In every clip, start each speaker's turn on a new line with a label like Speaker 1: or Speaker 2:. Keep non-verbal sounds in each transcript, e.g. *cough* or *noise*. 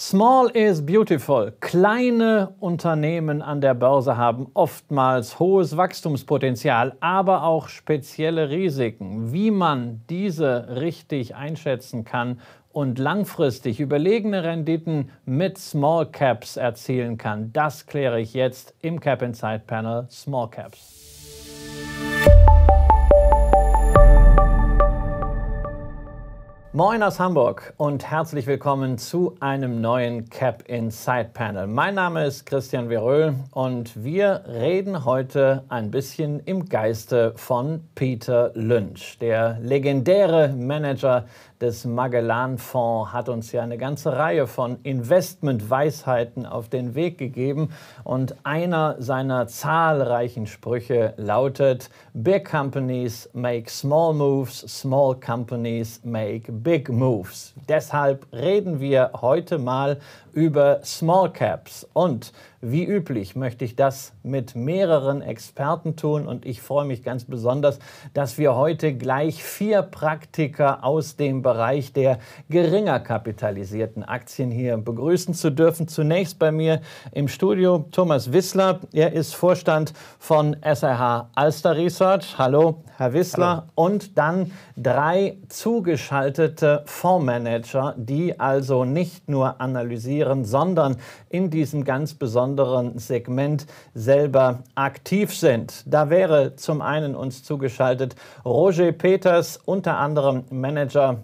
Speaker 1: Small is beautiful. Kleine Unternehmen an der Börse haben oftmals hohes Wachstumspotenzial, aber auch spezielle Risiken. Wie man diese richtig einschätzen kann und langfristig überlegene Renditen mit Small Caps erzielen kann, das kläre ich jetzt im Cap Inside Panel Small Caps. Moin aus Hamburg und herzlich willkommen zu einem neuen Cap Inside Panel. Mein Name ist Christian Veröhl und wir reden heute ein bisschen im Geiste von Peter Lynch, der legendäre Manager des Magellan-Fonds hat uns ja eine ganze Reihe von Investmentweisheiten auf den Weg gegeben. Und einer seiner zahlreichen Sprüche lautet, Big Companies make small moves, small companies make big moves. Deshalb reden wir heute mal über Small Caps und wie üblich möchte ich das mit mehreren Experten tun und ich freue mich ganz besonders, dass wir heute gleich vier Praktiker aus dem Bereich der geringer kapitalisierten Aktien hier begrüßen zu dürfen. Zunächst bei mir im Studio Thomas Wissler. Er ist Vorstand von SRH Alster Research. Hallo, Herr Wissler. Hallo. Und dann drei zugeschaltete Fondsmanager, die also nicht nur analysieren, sondern in diesem ganz besonderen besonderen Segment selber aktiv sind. Da wäre zum einen uns zugeschaltet Roger Peters, unter anderem Manager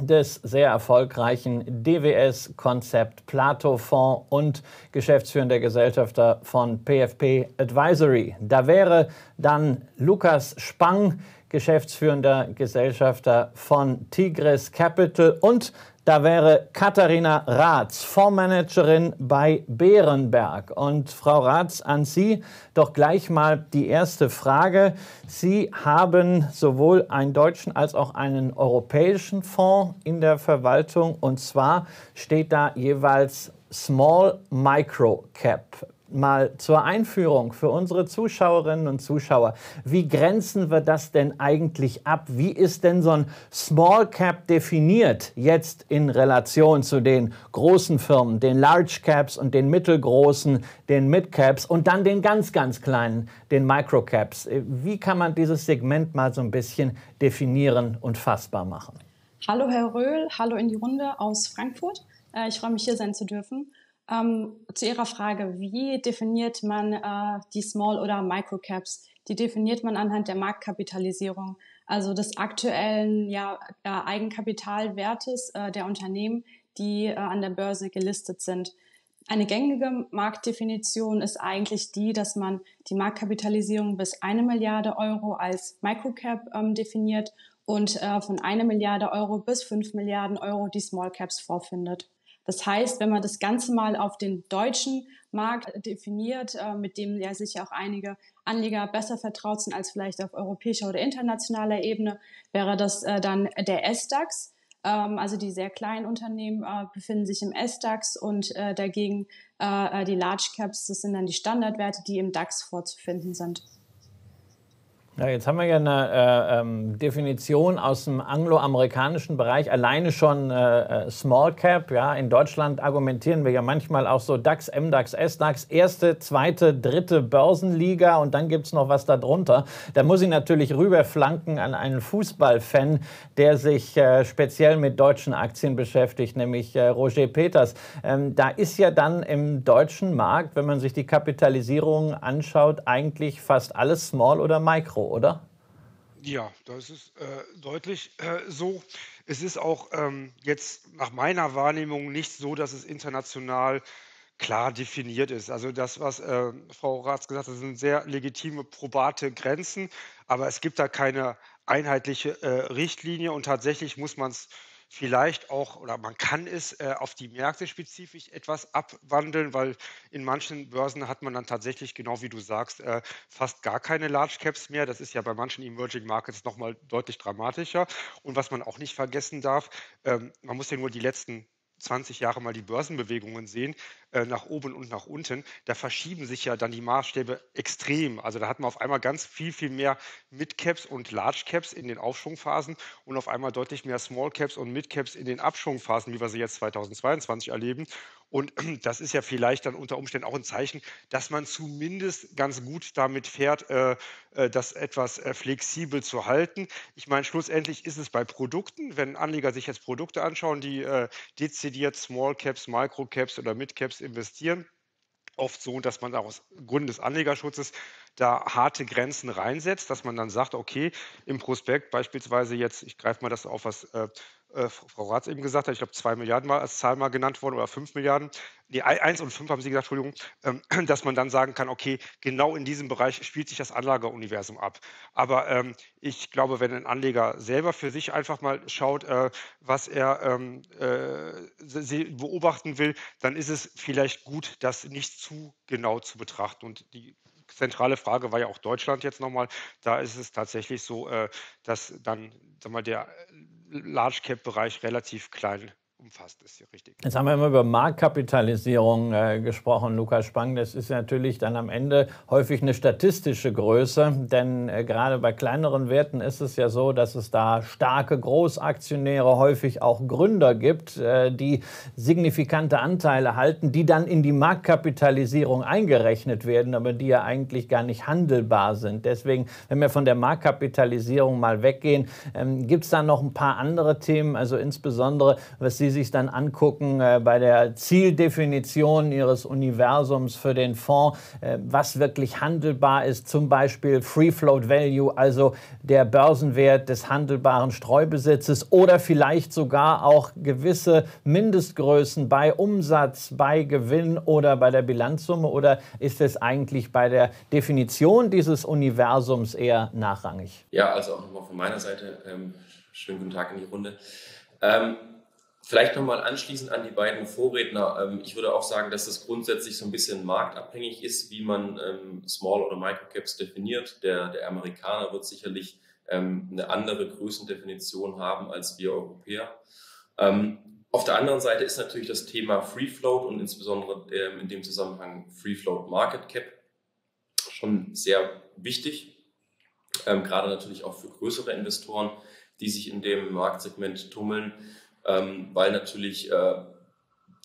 Speaker 1: des sehr erfolgreichen DWS-Konzept Plato Fonds und geschäftsführender Gesellschafter von PFP Advisory. Da wäre dann Lukas Spang, geschäftsführender Gesellschafter von Tigris Capital und da wäre Katharina Ratz, Fondsmanagerin bei Bärenberg. Und Frau Ratz, an Sie doch gleich mal die erste Frage. Sie haben sowohl einen deutschen als auch einen europäischen Fonds in der Verwaltung. Und zwar steht da jeweils Small Micro Cap mal zur Einführung für unsere Zuschauerinnen und Zuschauer. Wie grenzen wir das denn eigentlich ab? Wie ist denn so ein Small Cap definiert jetzt in Relation zu den großen Firmen, den Large Caps und den mittelgroßen, den Mid Caps und dann den ganz, ganz kleinen, den Micro Caps? Wie kann man dieses Segment mal so ein bisschen definieren und fassbar machen?
Speaker 2: Hallo Herr Röhl, hallo in die Runde aus Frankfurt. Äh, ich freue mich hier sein zu dürfen. Ähm, zu Ihrer Frage, wie definiert man äh, die Small- oder Microcaps? Die definiert man anhand der Marktkapitalisierung, also des aktuellen ja, äh, Eigenkapitalwertes äh, der Unternehmen, die äh, an der Börse gelistet sind. Eine gängige Marktdefinition ist eigentlich die, dass man die Marktkapitalisierung bis eine Milliarde Euro als Microcap ähm, definiert und äh, von einer Milliarde Euro bis fünf Milliarden Euro die Small Caps vorfindet. Das heißt, wenn man das Ganze mal auf den deutschen Markt definiert, äh, mit dem ja sicher auch einige Anleger besser vertraut sind als vielleicht auf europäischer oder internationaler Ebene, wäre das äh, dann der S-DAX. Ähm, also die sehr kleinen Unternehmen äh, befinden sich im S-DAX und dagegen die Large Caps, das sind dann die Standardwerte, die im DAX vorzufinden sind.
Speaker 1: Ja, jetzt haben wir ja eine äh, ähm, Definition aus dem angloamerikanischen Bereich, alleine schon äh, äh, Small Cap. Ja. In Deutschland argumentieren wir ja manchmal auch so DAX, MDAX, SDAX, erste, zweite, dritte Börsenliga und dann gibt es noch was darunter. Da muss ich natürlich rüberflanken an einen Fußballfan, der sich äh, speziell mit deutschen Aktien beschäftigt, nämlich äh, Roger Peters. Ähm, da ist ja dann im deutschen Markt, wenn man sich die Kapitalisierung anschaut, eigentlich fast alles Small oder Micro oder?
Speaker 3: Ja, das ist äh, deutlich äh, so. Es ist auch ähm, jetzt nach meiner Wahrnehmung nicht so, dass es international klar definiert ist. Also das, was äh, Frau Ratz gesagt hat, sind sehr legitime, probate Grenzen, aber es gibt da keine einheitliche äh, Richtlinie und tatsächlich muss man es vielleicht auch oder man kann es äh, auf die Märkte spezifisch etwas abwandeln, weil in manchen Börsen hat man dann tatsächlich, genau wie du sagst, äh, fast gar keine Large Caps mehr. Das ist ja bei manchen Emerging Markets nochmal deutlich dramatischer. Und was man auch nicht vergessen darf, ähm, man muss ja nur die letzten 20 Jahre mal die Börsenbewegungen sehen, äh, nach oben und nach unten, da verschieben sich ja dann die Maßstäbe extrem. Also da hat man auf einmal ganz viel, viel mehr Mid-Caps und Large-Caps in den Aufschwungphasen und auf einmal deutlich mehr Small-Caps und Mid-Caps in den Abschwungphasen, wie wir sie jetzt 2022 erleben. Und *clears throat* das ist ja vielleicht dann unter Umständen auch ein Zeichen, dass man zumindest ganz gut damit fährt, äh, äh, das etwas äh, flexibel zu halten. Ich meine, schlussendlich ist es bei Produkten, wenn Anleger sich jetzt Produkte anschauen, die dezidiert Small Caps, Micro Caps oder Mid Caps investieren, oft so, dass man aus Gründen des Anlegerschutzes da harte Grenzen reinsetzt, dass man dann sagt, okay, im Prospekt beispielsweise jetzt, ich greife mal das auf, was äh, äh, Frau Ratz eben gesagt hat, ich glaube, zwei Milliarden mal als Zahl mal genannt worden oder fünf Milliarden. Nee, eins und fünf haben Sie gesagt, Entschuldigung, ähm, *clears throat* dass man dann sagen kann, okay, genau in diesem Bereich spielt sich das Anlageuniversum ab. Aber ähm, ich glaube, wenn ein Anleger selber für sich einfach mal schaut, äh, was er ähm, äh, beobachten will, dann ist es vielleicht gut, das nicht zu genau zu betrachten. Und die zentrale Frage war ja auch Deutschland jetzt nochmal. Da ist es tatsächlich so, äh, dass dann sag mal, der Large Cap Bereich relativ klein umfasst, ist ja richtig.
Speaker 1: Jetzt haben wir immer über Marktkapitalisierung äh, gesprochen, Lukas Spang. Das ist natürlich dann am Ende häufig eine statistische Größe, denn äh, gerade bei kleineren Werten ist es ja so, dass es da starke Großaktionäre, häufig auch Gründer gibt, äh, die signifikante Anteile halten, die dann in die Marktkapitalisierung eingerechnet werden, aber die ja eigentlich gar nicht handelbar sind. Deswegen, wenn wir von der Marktkapitalisierung mal weggehen, ähm, gibt es da noch ein paar andere Themen, also insbesondere, was Sie sich dann angucken äh, bei der Zieldefinition Ihres Universums für den Fonds, äh, was wirklich handelbar ist, zum Beispiel Free Float Value, also der Börsenwert des handelbaren Streubesitzes oder vielleicht sogar auch gewisse Mindestgrößen bei Umsatz, bei Gewinn oder bei der Bilanzsumme oder ist es eigentlich bei der Definition dieses Universums eher nachrangig?
Speaker 4: Ja, also auch nochmal von meiner Seite ähm, schönen guten Tag in die Runde. Ähm, Vielleicht nochmal anschließend an die beiden Vorredner. Ähm, ich würde auch sagen, dass das grundsätzlich so ein bisschen marktabhängig ist, wie man ähm, Small- oder Microcaps definiert. Der, der Amerikaner wird sicherlich ähm, eine andere Größendefinition haben als wir Europäer. Auf der anderen Seite ist natürlich das Thema Free Float und insbesondere in dem Zusammenhang Free Float Market Cap schon sehr wichtig. Gerade natürlich auch für größere Investoren, die sich in dem Marktsegment tummeln ähm, weil natürlich, äh,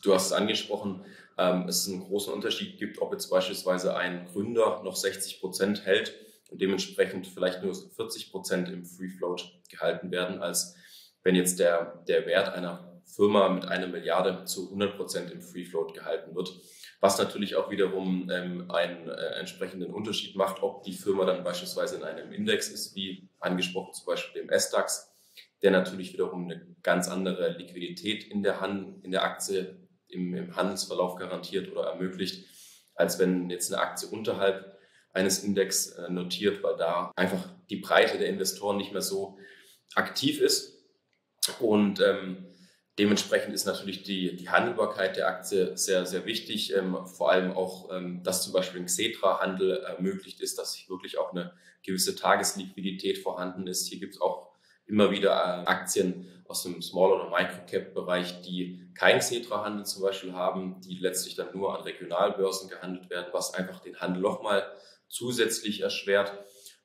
Speaker 4: du hast es angesprochen, ähm, es einen großen Unterschied gibt, ob jetzt beispielsweise ein Gründer noch 60 Prozent hält und dementsprechend vielleicht nur 40 Prozent im Free Float gehalten werden, als wenn jetzt der, der Wert einer Firma mit einer Milliarde zu 100 Prozent im Free Float gehalten wird. Was natürlich auch wiederum ähm, einen äh, entsprechenden Unterschied macht, ob die Firma dann beispielsweise in einem Index ist, wie angesprochen zum Beispiel dem S-DAX, der natürlich wiederum eine ganz andere Liquidität in der, Hand, in der Aktie im, im Handelsverlauf garantiert oder ermöglicht, als wenn jetzt eine Aktie unterhalb eines Index äh, notiert, weil da einfach die Breite der Investoren nicht mehr so aktiv ist. Und ähm, dementsprechend ist natürlich die, die Handelbarkeit der Aktie sehr, sehr wichtig. Ähm, vor allem auch, ähm, dass zum Beispiel ein Xetra-Handel ermöglicht ist, dass wirklich auch eine gewisse Tagesliquidität vorhanden ist. Hier gibt es auch immer wieder äh, Aktien aus dem Small- oder Micro-Cap-Bereich, die kein Cetra-Handel zum Beispiel haben, die letztlich dann nur an Regionalbörsen gehandelt werden, was einfach den Handel nochmal zusätzlich erschwert.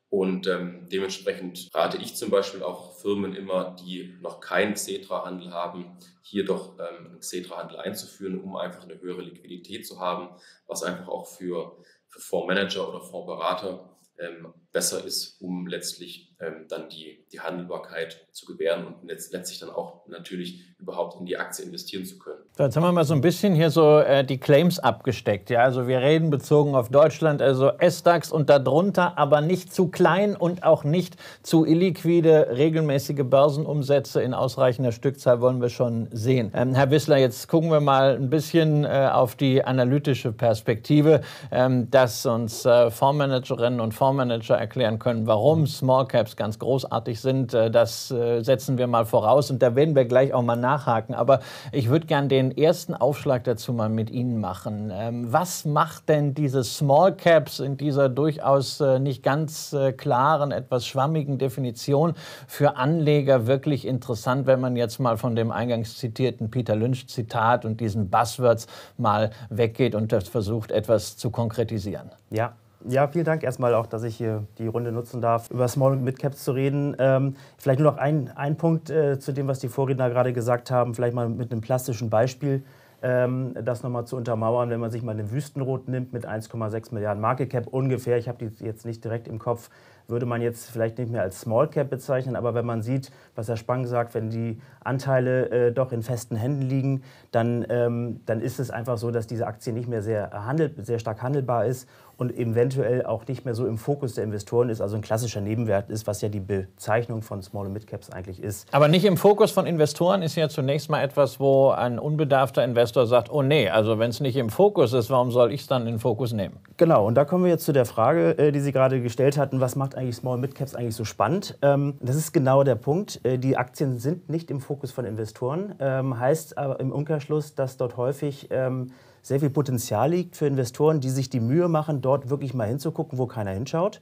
Speaker 4: Und ähm, dementsprechend rate ich zum Beispiel auch Firmen immer, die noch keinen Xetra-Handel haben, hier doch ähm, einen Xetra-Handel einzuführen, um einfach eine höhere Liquidität zu haben, was einfach auch für, für Fondsmanager oder Fondsberater ähm, besser ist, um letztlich ähm, dann die, die Handelbarkeit zu gewähren und letztlich dann auch natürlich überhaupt in die Aktie investieren zu können.
Speaker 1: So, jetzt haben wir mal so ein bisschen hier so äh, die Claims abgesteckt. Ja? Also wir reden bezogen auf Deutschland, also S-DAX und darunter, aber nicht zu klein und auch nicht zu illiquide, regelmäßige Börsenumsätze in ausreichender Stückzahl wollen wir schon sehen. Ähm, Herr Wissler, jetzt gucken wir mal ein bisschen äh, auf die analytische Perspektive, ähm, dass uns äh, Fondsmanagerinnen und Fondsmanager erklären können, warum Small Caps ganz großartig sind. Äh, das äh, setzen wir mal voraus und da werden wir gleich auch mal nachhaken. Aber ich würde gern den ersten Aufschlag dazu mal mit Ihnen machen. Ähm, was macht denn diese Small Caps in dieser durchaus äh, nicht ganz klaren, etwas schwammigen Definition für Anleger wirklich interessant, wenn man jetzt mal von dem eingangs zitierten Peter Lynch Zitat und diesen Buzzwords mal weggeht und das versucht etwas zu konkretisieren?
Speaker 5: Ja, ja, vielen Dank erstmal auch, dass ich hier die Runde nutzen darf, über Small und Mid Caps zu reden. Ähm, vielleicht nur noch ein, ein Punkt äh, zu dem, was die Vorredner gerade gesagt haben, vielleicht mal mit einem plastischen Beispiel. Ähm, das nochmal zu untermauern, wenn man sich mal den Wüstenrot nimmt mit 1,6 Milliarden Market Cap ungefähr, ich habe die jetzt nicht direkt im Kopf, würde man jetzt vielleicht nicht mehr als Small Cap bezeichnen, aber wenn man sieht, was Herr Spang sagt, wenn die Anteile äh, doch in festen Händen liegen, dann, ähm, dann ist es einfach so, dass diese Aktie nicht mehr sehr, handel, sehr stark handelbar ist und eventuell auch nicht mehr so im Fokus der Investoren ist, also ein klassischer Nebenwert ist, was ja die Bezeichnung von Small und Mid Caps eigentlich ist.
Speaker 1: Aber nicht im Fokus von Investoren ist ja zunächst mal etwas, wo ein unbedarfter Investor sagt, oh nee, also wenn es nicht im Fokus ist, warum soll ich es dann in den Fokus nehmen?
Speaker 5: Genau, und da kommen wir jetzt zu der Frage, äh, die Sie gerade gestellt hatten, was macht eigentlich Small und Mid Caps eigentlich so spannend? Ähm, das ist genau der Punkt. Äh, die Aktien sind nicht im Fokus von Investoren, ähm, heißt aber im Umkehrschluss, dass dort häufig ähm, sehr viel Potenzial liegt für Investoren, die sich die Mühe machen, dort wirklich mal hinzugucken, wo keiner hinschaut.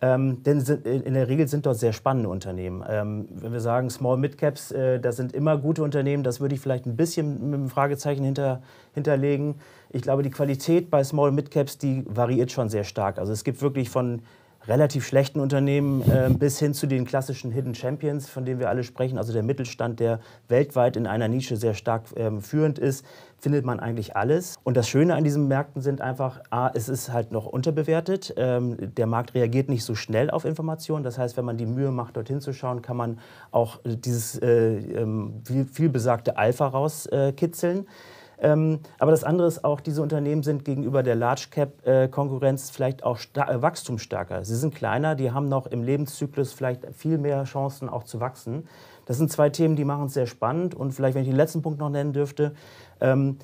Speaker 5: Ähm, denn in der Regel sind dort sehr spannende Unternehmen. Ähm, wenn wir sagen Small Mid Caps, äh, das sind immer gute Unternehmen, das würde ich vielleicht ein bisschen mit einem Fragezeichen hinter, hinterlegen. Ich glaube, die Qualität bei Small Mid Caps, die variiert schon sehr stark. Also es gibt wirklich von relativ schlechten Unternehmen äh, bis hin zu den klassischen Hidden Champions, von denen wir alle sprechen, also der Mittelstand, der weltweit in einer Nische sehr stark ähm, führend ist, findet man eigentlich alles. Und das Schöne an diesen Märkten sind einfach, a, es ist halt noch unterbewertet. Ähm, der Markt reagiert nicht so schnell auf Informationen. Das heißt, wenn man die Mühe macht, dorthin zu schauen, kann man auch dieses äh, ähm, viel, viel besagte Alpha rauskitzeln. Äh, ähm, aber das andere ist auch, diese Unternehmen sind gegenüber der Large Cap äh, Konkurrenz vielleicht auch äh, wachstumsstärker. Sie sind kleiner, die haben noch im Lebenszyklus vielleicht viel mehr Chancen auch zu wachsen. Das sind zwei Themen, die machen es sehr spannend. Und vielleicht, wenn ich den letzten Punkt noch nennen dürfte, ähm,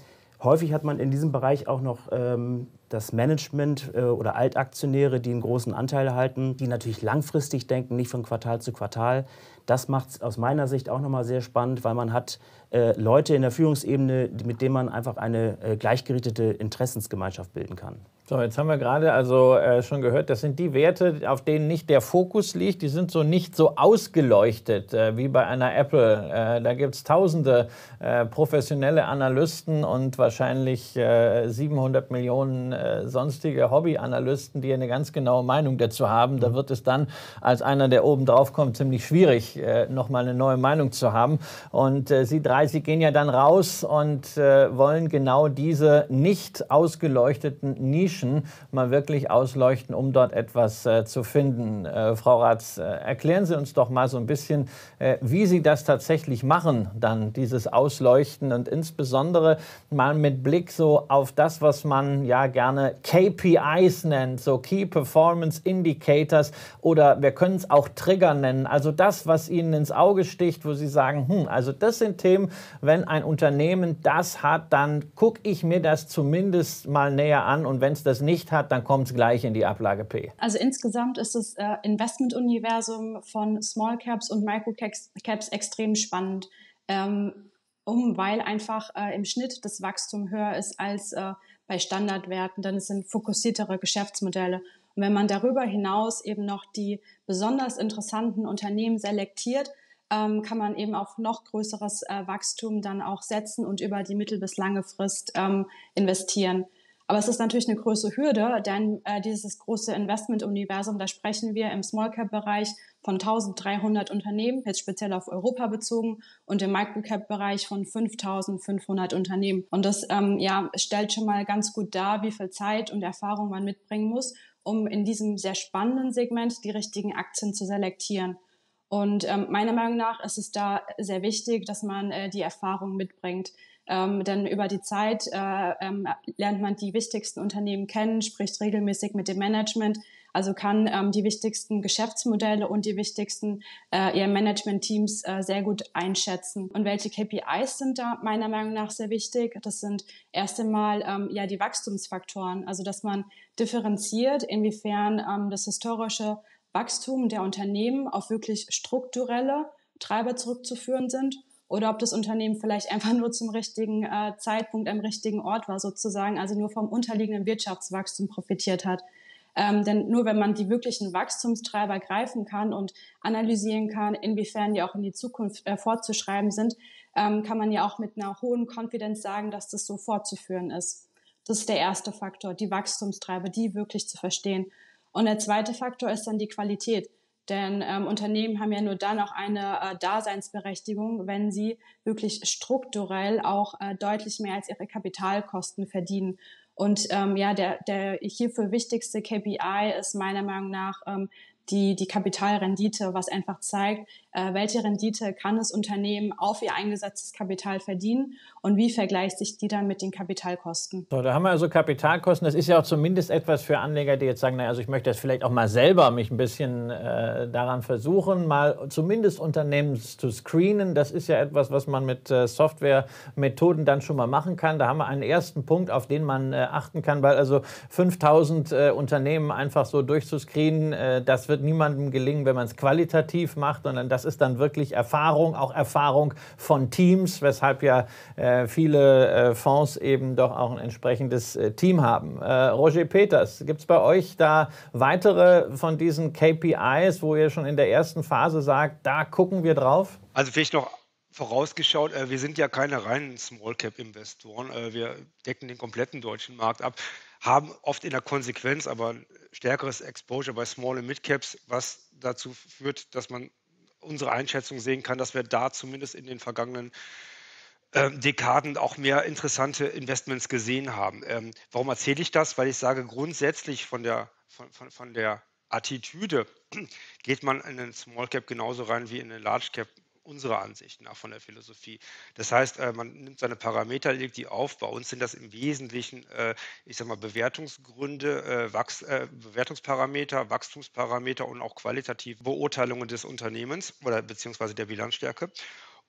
Speaker 5: häufig hat man in diesem Bereich auch noch ähm, das Management äh, oder Altaktionäre, die einen großen Anteil halten, die natürlich langfristig denken, nicht von Quartal zu Quartal. Das macht es aus meiner Sicht auch nochmal sehr spannend, weil man hat äh, Leute in der Führungsebene, mit denen man einfach eine äh, gleichgerichtete Interessensgemeinschaft bilden kann.
Speaker 1: So, jetzt haben wir gerade also äh, schon gehört, das sind die Werte, auf denen nicht der Fokus liegt. Die sind so nicht so ausgeleuchtet äh, wie bei einer Apple. Äh, da gibt es tausende äh, professionelle Analysten und wahrscheinlich 700 äh, Millionen äh, sonstige Hobbyanalysten, die eine ganz genaue Meinung dazu haben. Da wird es dann als einer, der oben drauf kommt, ziemlich schwierig, nochmal eine neue Meinung zu haben. Und Sie drei, Sie gehen ja dann raus und wollen genau diese nicht ausgeleuchteten Nischen Nischen mal wirklich ausleuchten, um dort etwas äh, zu finden. Äh, Frau Ratz, äh, erklären Sie uns doch mal so ein bisschen, äh, wie Sie das tatsächlich machen, dann dieses Ausleuchten und insbesondere mal mit Blick so auf das, was man ja gerne KPIs nennt, so Key Performance Indicators oder wir können es auch Trigger nennen. Also das, was Ihnen ins Auge sticht, wo Sie sagen, hm, also das sind Themen, wenn ein Unternehmen das hat, dann gucke ich mir das zumindest mal näher an und wenn es das nicht hat, dann kommt es gleich in die Ablage P.
Speaker 2: Also insgesamt ist das äh, Investmentuniversum von Small Caps und Micro Caps extrem spannend, ähm, um, weil einfach äh, im Schnitt das Wachstum höher ist als äh, bei Standardwerten, dann sind fokussiertere Geschäftsmodelle. Und wenn man darüber hinaus eben noch die besonders interessanten Unternehmen selektiert, ähm, kann man eben auf noch größeres äh, Wachstum dann auch setzen und über die mittel- bis lange Frist ähm, investieren. Aber es ist natürlich eine große Hürde, denn äh, dieses große Investment-Universum, da sprechen wir im Small-Cap-Bereich von 1300 Unternehmen, jetzt speziell auf Europa bezogen, und im Micro-Cap-Bereich von 5500 Unternehmen. Und das ähm, ja, stellt schon mal ganz gut dar, wie viel Zeit und Erfahrung man mitbringen muss, um in diesem sehr spannenden Segment die richtigen Aktien zu selektieren. Und ähm, meiner Meinung nach ist es da sehr wichtig, dass man äh, die Erfahrung mitbringt. Ähm, denn über die Zeit äh, ähm, lernt man die wichtigsten Unternehmen kennen, spricht regelmäßig mit dem Management. Also kann ähm, die wichtigsten Geschäftsmodelle und die wichtigsten äh, Management-Teams äh, sehr gut einschätzen. Und welche KPIs sind da meiner Meinung nach sehr wichtig? Das sind erst einmal ähm, ja die Wachstumsfaktoren, also dass man differenziert, inwiefern ähm, das historische Wachstum der Unternehmen auf wirklich strukturelle Treiber zurückzuführen sind oder ob das Unternehmen vielleicht einfach nur zum richtigen äh, Zeitpunkt am richtigen Ort war sozusagen, also nur vom unterliegenden Wirtschaftswachstum profitiert hat. Ähm, denn nur wenn man die wirklichen Wachstumstreiber greifen kann und analysieren kann, inwiefern die auch in die Zukunft äh, fortzuschreiben sind, ähm, kann man ja auch mit einer hohen Konfidenz sagen, dass das so fortzuführen ist. Das ist der erste Faktor, die Wachstumstreiber, die wirklich zu verstehen. Und der zweite Faktor ist dann die Qualität. Denn ähm, Unternehmen haben ja nur dann auch eine äh, Daseinsberechtigung, wenn sie wirklich strukturell auch äh, deutlich mehr als ihre Kapitalkosten verdienen. Und ähm, ja, der, der hierfür wichtigste KPI ist meiner Meinung nach ähm, die, die Kapitalrendite, was einfach zeigt, äh, welche Rendite kann das Unternehmen auf ihr eingesetztes Kapital verdienen und wie vergleicht sich die dann mit den Kapitalkosten.
Speaker 1: So, da haben wir also Kapitalkosten. Das ist ja auch zumindest etwas für Anleger, die jetzt sagen, naja, also ich möchte das vielleicht auch mal selber mich ein bisschen äh, daran versuchen, mal zumindest Unternehmen zu screenen. Das ist ja etwas, was man mit äh, Softwaremethoden dann schon mal machen kann. Da haben wir einen ersten Punkt, auf den man äh, achten kann, weil also 5000 äh, Unternehmen einfach so durchzuscreenen, äh, das wird niemandem gelingen, wenn man es qualitativ macht, sondern das ist dann wirklich Erfahrung, auch Erfahrung von Teams, weshalb ja äh, viele äh, Fonds eben doch auch ein entsprechendes äh, Team haben. Äh, Roger Peters, gibt es bei euch da weitere von diesen KPIs, wo ihr schon in der ersten Phase sagt, da gucken wir drauf?
Speaker 3: Also vielleicht noch vorausgeschaut, äh, wir sind ja keine reinen Small Cap Investoren. Äh, wir decken den kompletten deutschen Markt ab, haben oft in der Konsequenz aber stärkeres Exposure bei Small und Mid Caps, was dazu führt, dass man unsere Einschätzung sehen kann, dass wir da zumindest in den vergangenen ähm, Dekaden auch mehr interessante Investments gesehen haben. Ähm, warum erzähle ich das? Weil ich sage, grundsätzlich von der, von, von, von der Attitüde geht man in den Small Cap genauso rein wie in den Large Cap unserer Ansicht nach von der Philosophie. Das heißt, äh, man nimmt seine Parameter, legt die auf. Bei uns sind das im Wesentlichen, äh, ich sage mal, Bewertungsgründe, äh, Bewertungsparameter, Wachstumsparameter und auch qualitative Beurteilungen des Unternehmens oder beziehungsweise der Bilanzstärke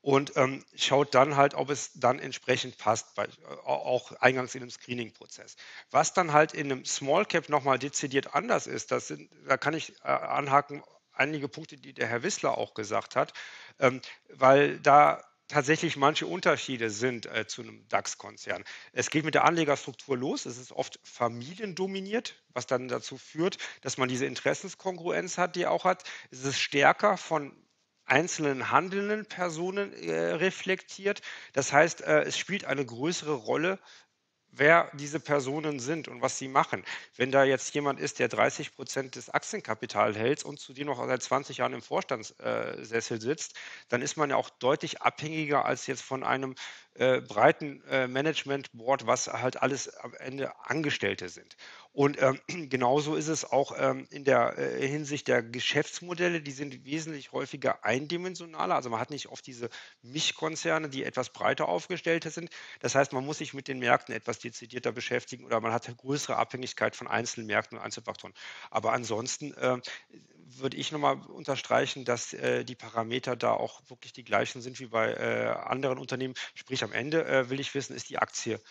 Speaker 3: und ähm, schaut dann halt, ob es dann entsprechend passt, bei, auch eingangs in einem Screening-Prozess. Was dann halt in einem Small Cap nochmal dezidiert anders ist, das sind, da kann ich äh, anhaken, einige Punkte, die der Herr Wissler auch gesagt hat, ähm, weil da tatsächlich manche Unterschiede sind äh, zu einem DAX-Konzern. Es geht mit der Anlegerstruktur los. Es ist oft familiendominiert, was dann dazu führt, dass man diese Interessenskongruenz hat, die auch hat. Es ist stärker von einzelnen handelnden Personen äh, reflektiert. Das heißt, äh, es spielt eine größere Rolle, wer diese Personen sind und was sie machen. Wenn da jetzt jemand ist, der 30 Prozent des Aktienkapitals hält und zudem noch seit 20 Jahren im Vorstandssessel sitzt, dann ist man ja auch deutlich abhängiger als jetzt von einem äh, breiten äh, Management Board, was halt alles am Ende Angestellte sind. Und ähm, *clears throat* genauso ist es auch ähm, in der äh, Hinsicht der Geschäftsmodelle, die sind wesentlich häufiger eindimensionaler. Also man hat nicht oft diese Mischkonzerne, die etwas breiter aufgestellt sind. Das heißt, man muss sich mit den Märkten etwas dezidierter beschäftigen oder man hat eine größere Abhängigkeit von einzelnen Märkten und Einzelfaktoren. Aber ansonsten äh, würde ich nochmal unterstreichen, dass äh, die Parameter da auch wirklich die gleichen sind wie bei äh, anderen Unternehmen. Sprich, am Ende äh, will ich wissen, ist die Aktie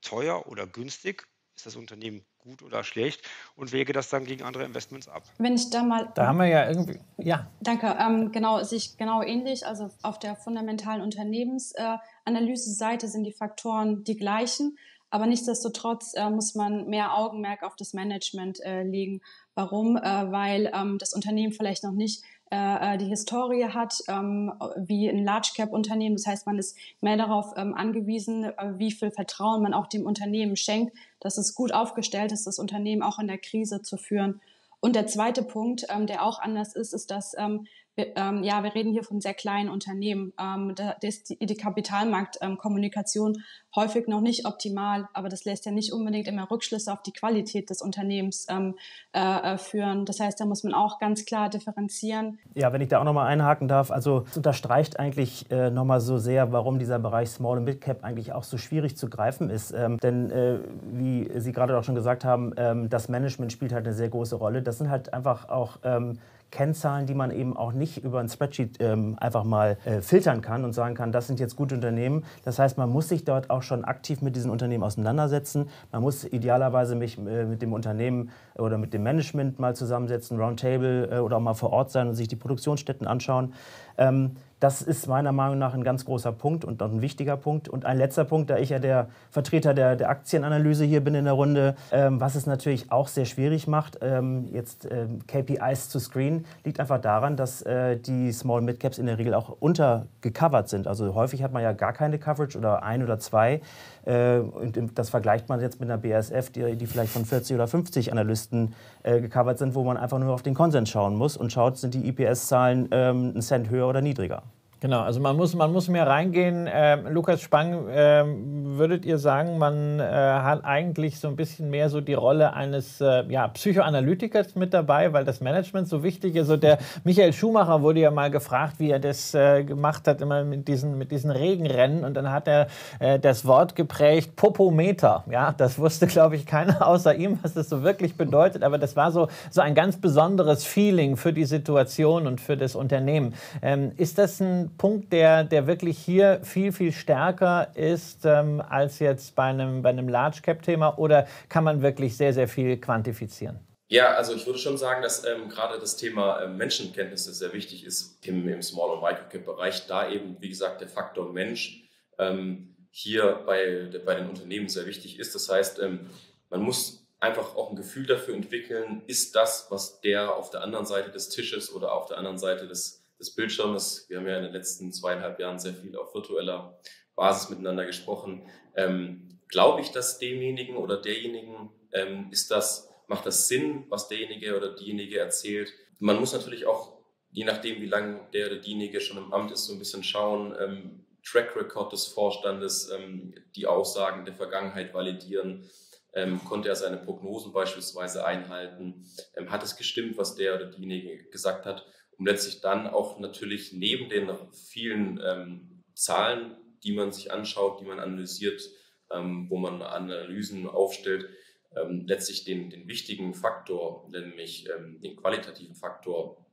Speaker 3: teuer oder günstig? Ist das Unternehmen gut oder schlecht? Und wäge das dann gegen andere Investments ab.
Speaker 2: Wenn ich da mal.
Speaker 1: Da haben wir ja irgendwie. Ja.
Speaker 2: Danke. Ähm, genau, sich genau ähnlich. Also auf der fundamentalen Unternehmensanalyse-Seite sind die Faktoren die gleichen. Aber nichtsdestotrotz äh, muss man mehr Augenmerk auf das Management äh, legen. Warum? Äh, weil ähm, das Unternehmen vielleicht noch nicht äh, äh, die Historie hat, ähm, wie ein Large Cap Unternehmen. Das heißt, man ist mehr darauf ähm, angewiesen, äh, wie viel Vertrauen man auch dem Unternehmen schenkt, dass es gut aufgestellt ist, das Unternehmen auch in der Krise zu führen. Und der zweite Punkt, ähm, der auch anders ist, ist, dass ähm, ähm, ja, wir reden hier von sehr kleinen Unternehmen. Ähm, da, ist die, die Kapitalmarktkommunikation häufig noch nicht optimal, aber das lässt ja nicht unbedingt immer Rückschlüsse auf die Qualität des Unternehmens ähm, äh, äh, führen. Das heißt, da muss man auch ganz klar differenzieren.
Speaker 5: Ja, wenn ich da auch nochmal einhaken darf, also es unterstreicht eigentlich äh, nochmal so sehr, warum dieser Bereich Small und Mid Cap eigentlich auch so schwierig zu greifen ist. Ähm, denn äh, wie Sie gerade auch schon gesagt haben, ähm, das Management spielt halt eine sehr große Rolle. Das sind halt einfach auch ähm, Kennzahlen, die man eben auch nicht über ein Spreadsheet ähm, einfach mal äh, filtern kann und sagen kann, das sind jetzt gute Unternehmen. Das heißt, man muss sich dort auch schon aktiv mit diesen Unternehmen auseinandersetzen. Man muss idealerweise mich äh, mit dem Unternehmen oder mit dem Management mal zusammensetzen, Roundtable äh, oder auch mal vor Ort sein und sich die Produktionsstätten anschauen. Ähm, das ist meiner Meinung nach ein ganz großer Punkt und ein wichtiger Punkt. Und ein letzter Punkt, da ich ja der Vertreter der, der Aktienanalyse hier bin in der Runde, ähm, was es natürlich auch sehr schwierig macht, ähm, jetzt ähm, KPIs zu screenen, liegt einfach daran, dass äh, die Small Mid Caps in der Regel auch untergecovert sind. Also häufig hat man ja gar keine Coverage oder ein oder zwei. Äh, und das vergleicht man jetzt mit einer BASF, die, die vielleicht von 40 oder 50 Analysten äh, gecovert sind, wo man einfach nur auf den Konsens schauen muss und schaut, sind die IPS-Zahlen ähm, einen Cent höher oder niedriger.
Speaker 1: Genau, also man muss, man muss mehr reingehen. Ähm, Lukas Spang, ähm, würdet ihr sagen, man äh, hat eigentlich so ein bisschen mehr so die Rolle eines äh, ja, Psychoanalytikers mit dabei, weil das Management so wichtig ist. Also der Michael Schumacher wurde ja mal gefragt, wie er das äh, gemacht hat, immer mit diesen, mit diesen Regenrennen. Und dann hat er äh, das Wort geprägt, Popometer. Ja, das wusste, glaube ich, keiner außer ihm, was das so wirklich bedeutet. Aber das war so, so ein ganz besonderes Feeling für die Situation und für das Unternehmen. Ähm, ist das ein Punkt, der, der wirklich hier viel, viel stärker ist ähm, als jetzt bei einem, bei einem Large-Cap-Thema oder kann man wirklich sehr, sehr viel quantifizieren?
Speaker 4: Ja, also ich würde schon sagen, dass ähm, gerade das Thema ähm, Menschenkenntnisse sehr wichtig ist im, im Small- und Micro-Cap-Bereich, da eben, wie gesagt, der Faktor Mensch ähm, hier bei, bei den Unternehmen sehr wichtig ist. Das heißt, ähm, man muss einfach auch ein Gefühl dafür entwickeln, ist das, was der auf der anderen Seite des Tisches oder auf der anderen Seite des des Bildschirmes. Wir haben ja in den letzten zweieinhalb Jahren sehr viel auf virtueller Basis miteinander gesprochen. Ähm, Glaube ich dass demjenigen oder derjenigen, ähm, ist das, macht das Sinn, was derjenige oder diejenige erzählt? Man muss natürlich auch, je nachdem, wie lange der oder diejenige schon im Amt ist, so ein bisschen schauen, ähm, Track Record des Vorstandes, ähm, die Aussagen der Vergangenheit validieren. Ähm, konnte er seine Prognosen beispielsweise einhalten? Ähm, hat es gestimmt, was der oder diejenige gesagt hat? Um letztlich dann auch natürlich neben den vielen ähm, Zahlen, die man sich anschaut, die man analysiert, ähm, wo man Analysen aufstellt, ähm, letztlich den, den wichtigen Faktor, nämlich ähm, den qualitativen Faktor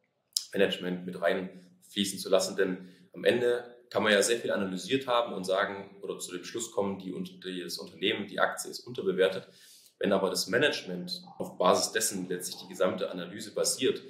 Speaker 4: Management mit reinfließen zu lassen. Denn am Ende kann man ja sehr viel analysiert haben und sagen oder zu dem Schluss kommen, die, das Unternehmen, die Aktie ist unterbewertet. Wenn aber das Management auf Basis dessen letztlich die gesamte Analyse basiert,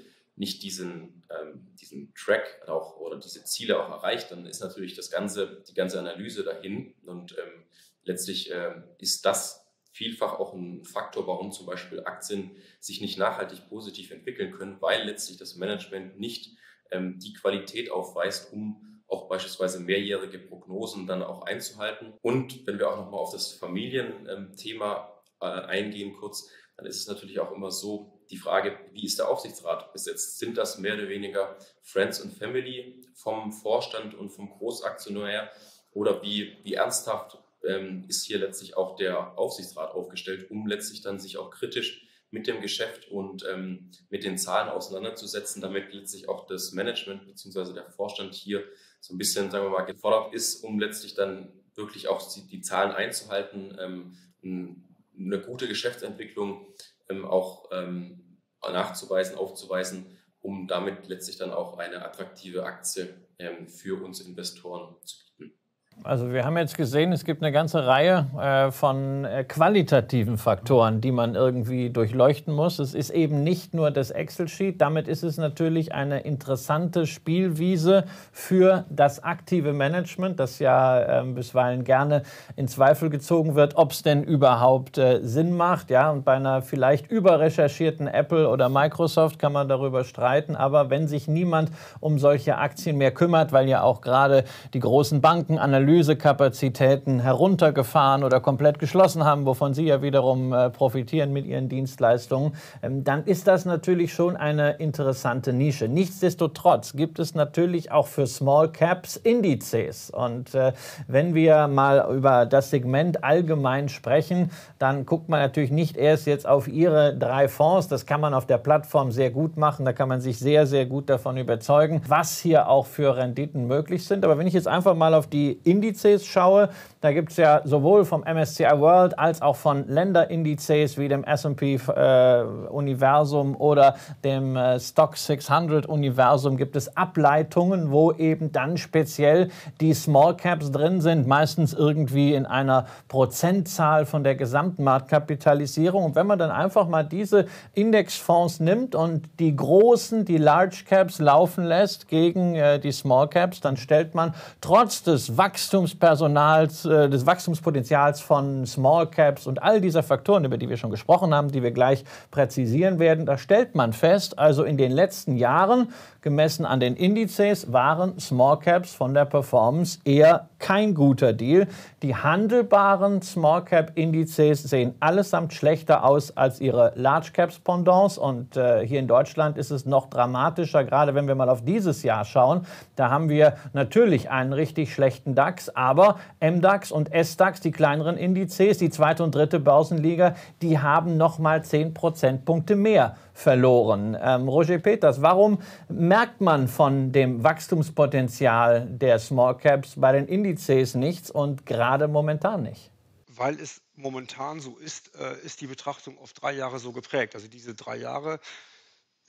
Speaker 4: nicht diesen, ähm, diesen Track auch oder diese Ziele auch erreicht, dann ist natürlich das ganze, die ganze Analyse dahin. Und ähm, letztlich äh, ist das vielfach auch ein Faktor, warum zum Beispiel Aktien sich nicht nachhaltig positiv entwickeln können, weil letztlich das Management nicht ähm, die Qualität aufweist, um auch beispielsweise mehrjährige Prognosen dann auch einzuhalten. Und wenn wir auch nochmal auf das Familienthema äh, eingehen kurz, dann ist es natürlich auch immer so, die Frage, wie ist der Aufsichtsrat besetzt? Sind das mehr oder weniger Friends and Family vom Vorstand und vom Großaktionär? Oder wie, wie ernsthaft ähm, ist hier letztlich auch der Aufsichtsrat aufgestellt, um letztlich dann sich auch kritisch mit dem Geschäft und ähm, mit den Zahlen auseinanderzusetzen, damit letztlich auch das Management bzw. der Vorstand hier so ein bisschen, sagen wir mal, gefordert ist, um letztlich dann wirklich auch die, die Zahlen einzuhalten, ähm, eine gute Geschäftsentwicklung ähm, auch ähm, nachzuweisen, aufzuweisen, um damit letztlich dann auch eine attraktive Aktie ähm, für uns Investoren zu bieten.
Speaker 1: Also wir haben jetzt gesehen, es gibt eine ganze Reihe äh, von äh, qualitativen Faktoren, die man irgendwie durchleuchten muss. Es ist eben nicht nur das Excel-Sheet, damit ist es natürlich eine interessante Spielwiese für das aktive Management, das ja äh, bisweilen gerne in Zweifel gezogen wird, ob es denn überhaupt äh, Sinn macht. Ja, und bei einer vielleicht überrecherchierten Apple oder Microsoft kann man darüber streiten, aber wenn sich niemand um solche Aktien mehr kümmert, weil ja auch gerade die großen Banken Analysen Analysekapazitäten heruntergefahren oder komplett geschlossen haben, wovon Sie ja wiederum äh, profitieren mit Ihren Dienstleistungen, ähm, dann ist das natürlich schon eine interessante Nische. Nichtsdestotrotz gibt es natürlich auch für Small Caps Indizes. Und äh, wenn wir mal über das Segment allgemein sprechen, dann guckt man natürlich nicht erst jetzt auf Ihre drei Fonds. Das kann man auf der Plattform sehr gut machen. Da kann man sich sehr, sehr gut davon überzeugen, was hier auch für Renditen möglich sind. Aber wenn ich jetzt einfach mal auf die Indizes schaue, da gibt es ja sowohl vom MSCI World als auch von Länderindizes wie dem S&P äh, Universum oder dem äh, Stock 600 Universum gibt es Ableitungen, wo eben dann speziell die Small Caps drin sind, meistens irgendwie in einer Prozentzahl von der gesamten Marktkapitalisierung. Und wenn man dann einfach mal diese Indexfonds nimmt und die großen, die Large Caps laufen lässt gegen äh, die Small Caps, dann stellt man trotz des Wachstumspersonals, äh, des Wachstumspotenzials von Small Caps und all dieser Faktoren, über die wir schon gesprochen haben, die wir gleich präzisieren werden, da stellt man fest, also in den letzten Jahren gemessen an den Indizes waren Small Caps von der Performance eher kein guter Deal. Die handelbaren Small Cap Indizes sehen allesamt schlechter aus als ihre Large Caps Pendants und äh, hier in Deutschland ist es noch dramatischer, gerade wenn wir mal auf dieses Jahr schauen. Da haben wir natürlich einen richtig schlechten DAX, aber MDAX und SDAX, die kleineren Indizes, die zweite und dritte Börsenliga, die haben noch mal 10 Prozentpunkte mehr verloren. Ähm, Roger Peters, warum merkt man von dem Wachstumspotenzial der Small Caps bei den Indizes nichts und gerade momentan nicht?
Speaker 3: Weil es momentan so ist, äh, ist die Betrachtung auf drei Jahre so geprägt. Also diese drei Jahre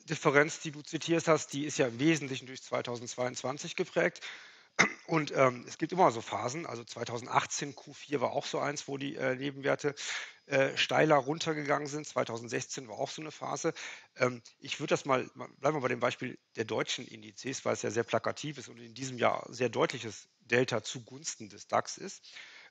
Speaker 3: Differenz, die du zitiert hast, die ist ja im Wesentlichen durch 2022 geprägt. Und ähm, es gibt immer so Phasen. Also 2018 Q4 war auch so eins, wo die äh, Nebenwerte äh, steiler runtergegangen sind. 2016 war auch so eine Phase. Ähm, ich würde das mal, bleiben wir bei dem Beispiel der deutschen Indizes, weil es ja sehr plakativ ist und in diesem Jahr sehr deutliches Delta zugunsten des DAX ist.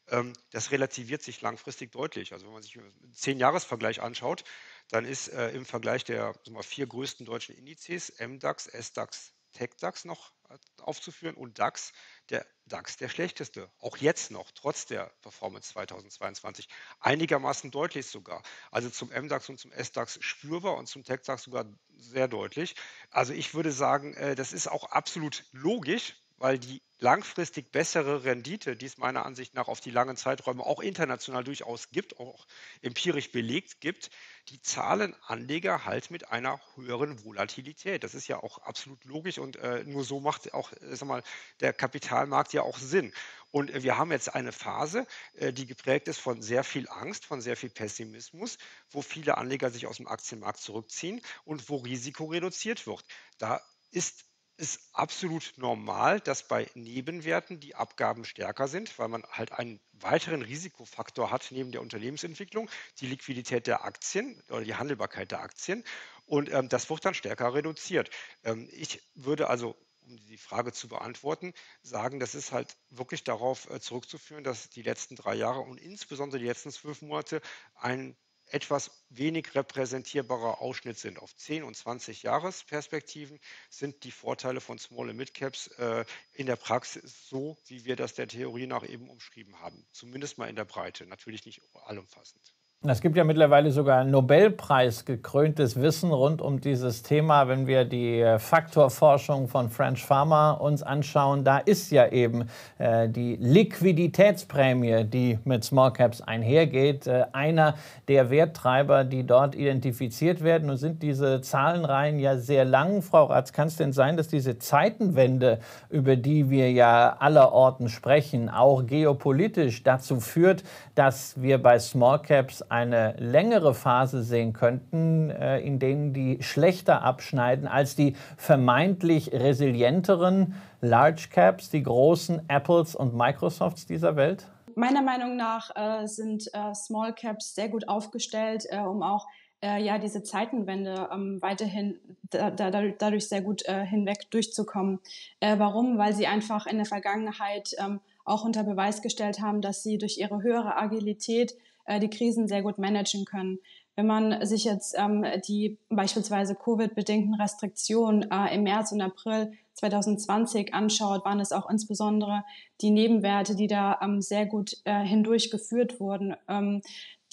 Speaker 3: Ähm, das relativiert sich langfristig deutlich. Also wenn man sich einen Zehn-Jahres-Vergleich anschaut, dann ist äh, im Vergleich der mal, vier größten deutschen Indizes, MDAX, SDAX, TechDAX noch aufzuführen und DAX, der DAX der schlechteste, auch jetzt noch, trotz der Performance 2022, einigermaßen deutlich sogar. Also zum MDAX und zum SDAX spürbar und zum TechDAX sogar sehr deutlich. Also ich würde sagen, äh, das ist auch absolut logisch, weil die langfristig bessere Rendite, die es meiner Ansicht nach auf die langen Zeiträume auch international durchaus gibt, auch empirisch belegt gibt, die zahlen Anleger halt mit einer höheren Volatilität. Das ist ja auch absolut logisch und äh, nur so macht auch äh, sag mal, der Kapitalmarkt ja auch Sinn. Und äh, wir haben jetzt eine Phase, äh, die geprägt ist von sehr viel Angst, von sehr viel Pessimismus, wo viele Anleger sich aus dem Aktienmarkt zurückziehen und wo Risiko reduziert wird. Da ist ist absolut normal, dass bei Nebenwerten die Abgaben stärker sind, weil man halt einen weiteren Risikofaktor hat neben der Unternehmensentwicklung, die Liquidität der Aktien oder die Handelbarkeit der Aktien. Und ähm, das wird dann stärker reduziert. Ähm, ich würde also um die Frage zu beantworten, sagen, das ist halt wirklich darauf äh, zurückzuführen, dass die letzten drei Jahre und insbesondere die letzten zwölf Monate ein etwas wenig repräsentierbarer Ausschnitt sind. Auf 10 und 20 Jahresperspektiven sind die Vorteile von Small and Mid Caps äh, in der Praxis so, wie wir das der Theorie nach eben umschrieben haben. Zumindest mal in der Breite, natürlich nicht allumfassend.
Speaker 1: Es gibt ja mittlerweile sogar ein Nobelpreis gekröntes Wissen rund um dieses Thema. Wenn wir die äh, Faktorforschung von French Pharma uns anschauen, da ist ja eben äh, die Liquiditätsprämie, die mit Small Caps einhergeht, äh, einer der Werttreiber, die dort identifiziert werden. Und sind diese Zahlenreihen ja sehr lang. Frau Ratz, kann es denn sein, dass diese Zeitenwende, über die wir ja allerorten sprechen, auch geopolitisch dazu führt, dass wir bei Small Caps eine längere Phase sehen könnten, äh, in denen die schlechter abschneiden als die vermeintlich resilienteren Large Caps, die großen Apples und Microsofts dieser Welt?
Speaker 2: Meiner Meinung nach äh, sind äh, Small Caps sehr gut aufgestellt, äh, um auch äh, ja diese Zeitenwende ähm, weiterhin da, da, dadurch sehr gut äh, hinweg durchzukommen. warum? Weil sie einfach in der Vergangenheit ähm, auch unter Beweis gestellt haben, dass sie durch ihre höhere Agilität äh, die Krisen sehr gut managen können. Wenn man sich jetzt ähm, die beispielsweise Covid-bedingten Restriktionen äh, im März und April 2020 anschaut, waren es auch insbesondere die Nebenwerte, die da ähm, sehr gut äh, hindurchgeführt wurden. Ähm,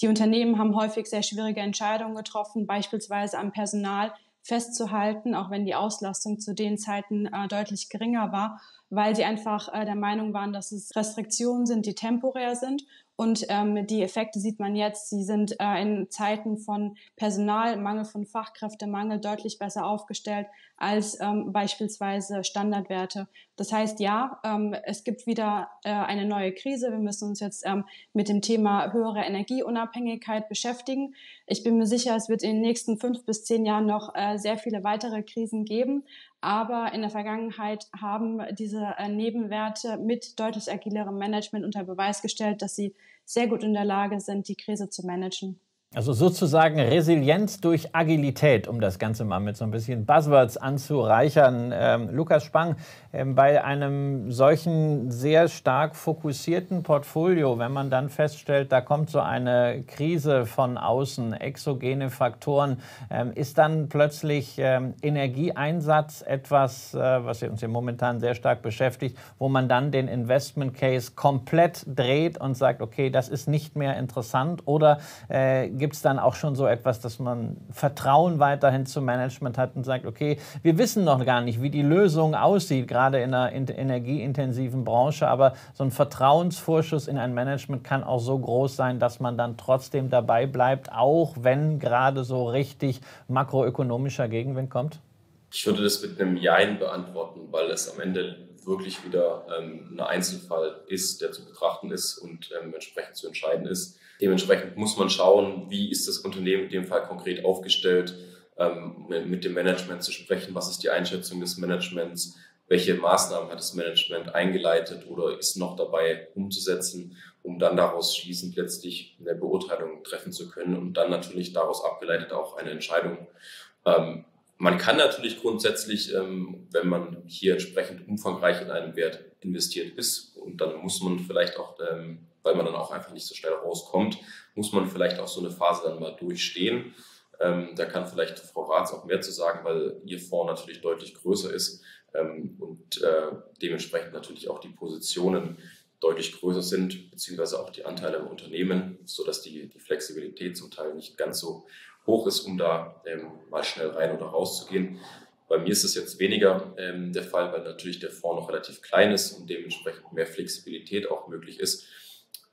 Speaker 2: die Unternehmen haben häufig sehr schwierige Entscheidungen getroffen, beispielsweise am Personal festzuhalten, auch wenn die Auslastung zu den Zeiten äh, deutlich geringer war, weil sie einfach äh, der Meinung waren, dass es Restriktionen sind, die temporär sind und ähm, die Effekte sieht man jetzt. Sie sind äh, in Zeiten von Personalmangel, von Fachkräftemangel deutlich besser aufgestellt als ähm, beispielsweise Standardwerte. Das heißt, ja, ähm, es gibt wieder äh, eine neue Krise. Wir müssen uns jetzt ähm, mit dem Thema höhere Energieunabhängigkeit beschäftigen. Ich bin mir sicher, es wird in den nächsten fünf bis zehn Jahren noch äh, sehr viele weitere Krisen geben. Aber in der Vergangenheit haben diese äh, Nebenwerte mit deutlich agilerem Management unter Beweis gestellt, dass sie sehr gut in der Lage sind, die Krise zu managen.
Speaker 1: Also sozusagen Resilienz durch Agilität, um das Ganze mal mit so ein bisschen Buzzwords anzureichern. Ähm, Lukas Spang, ähm, bei einem solchen sehr stark fokussierten Portfolio, wenn man dann feststellt, da kommt so eine Krise von außen, exogene Faktoren, ähm, ist dann plötzlich ähm, Energieeinsatz etwas, äh, was uns ja momentan sehr stark beschäftigt, wo man dann den Investment Case komplett dreht und sagt, okay, das ist nicht mehr interessant oder äh, gibt es dann auch schon so etwas, dass man Vertrauen weiterhin zum Management hat und sagt, okay, wir wissen noch gar nicht, wie die Lösung aussieht, gerade in einer energieintensiven Branche, aber so ein Vertrauensvorschuss in ein Management kann auch so groß sein, dass man dann trotzdem dabei bleibt, auch wenn gerade so richtig makroökonomischer Gegenwind kommt?
Speaker 4: Ich würde das mit einem Jein beantworten, weil es am Ende wirklich wieder ähm, ein Einzelfall ist, der zu betrachten ist und ähm, entsprechend zu entscheiden ist. Dementsprechend muss man schauen, wie ist das Unternehmen in dem Fall konkret aufgestellt, ähm, mit dem Management zu sprechen, was ist die Einschätzung des Managements, welche Maßnahmen hat das Management eingeleitet oder ist noch dabei umzusetzen, um dann daraus schließend letztlich eine Beurteilung treffen zu können und dann natürlich daraus abgeleitet auch eine Entscheidung. Ähm, man kann natürlich grundsätzlich, ähm, wenn man hier entsprechend umfangreich in einen Wert investiert ist, und dann muss man vielleicht auch weil man dann auch einfach nicht so schnell rauskommt, muss man vielleicht auch so eine Phase dann mal durchstehen. Ähm, da kann vielleicht Frau Ratz auch mehr zu sagen, weil ihr Fonds natürlich deutlich größer ist ähm, und äh, dementsprechend natürlich auch die Positionen deutlich größer sind, beziehungsweise auch die Anteile im Unternehmen, sodass die, die Flexibilität zum Teil nicht ganz so hoch ist, um da ähm, mal schnell rein oder raus zu gehen. Bei mir ist es jetzt weniger ähm, der Fall, weil natürlich der Fonds noch relativ klein ist und dementsprechend mehr Flexibilität auch möglich ist.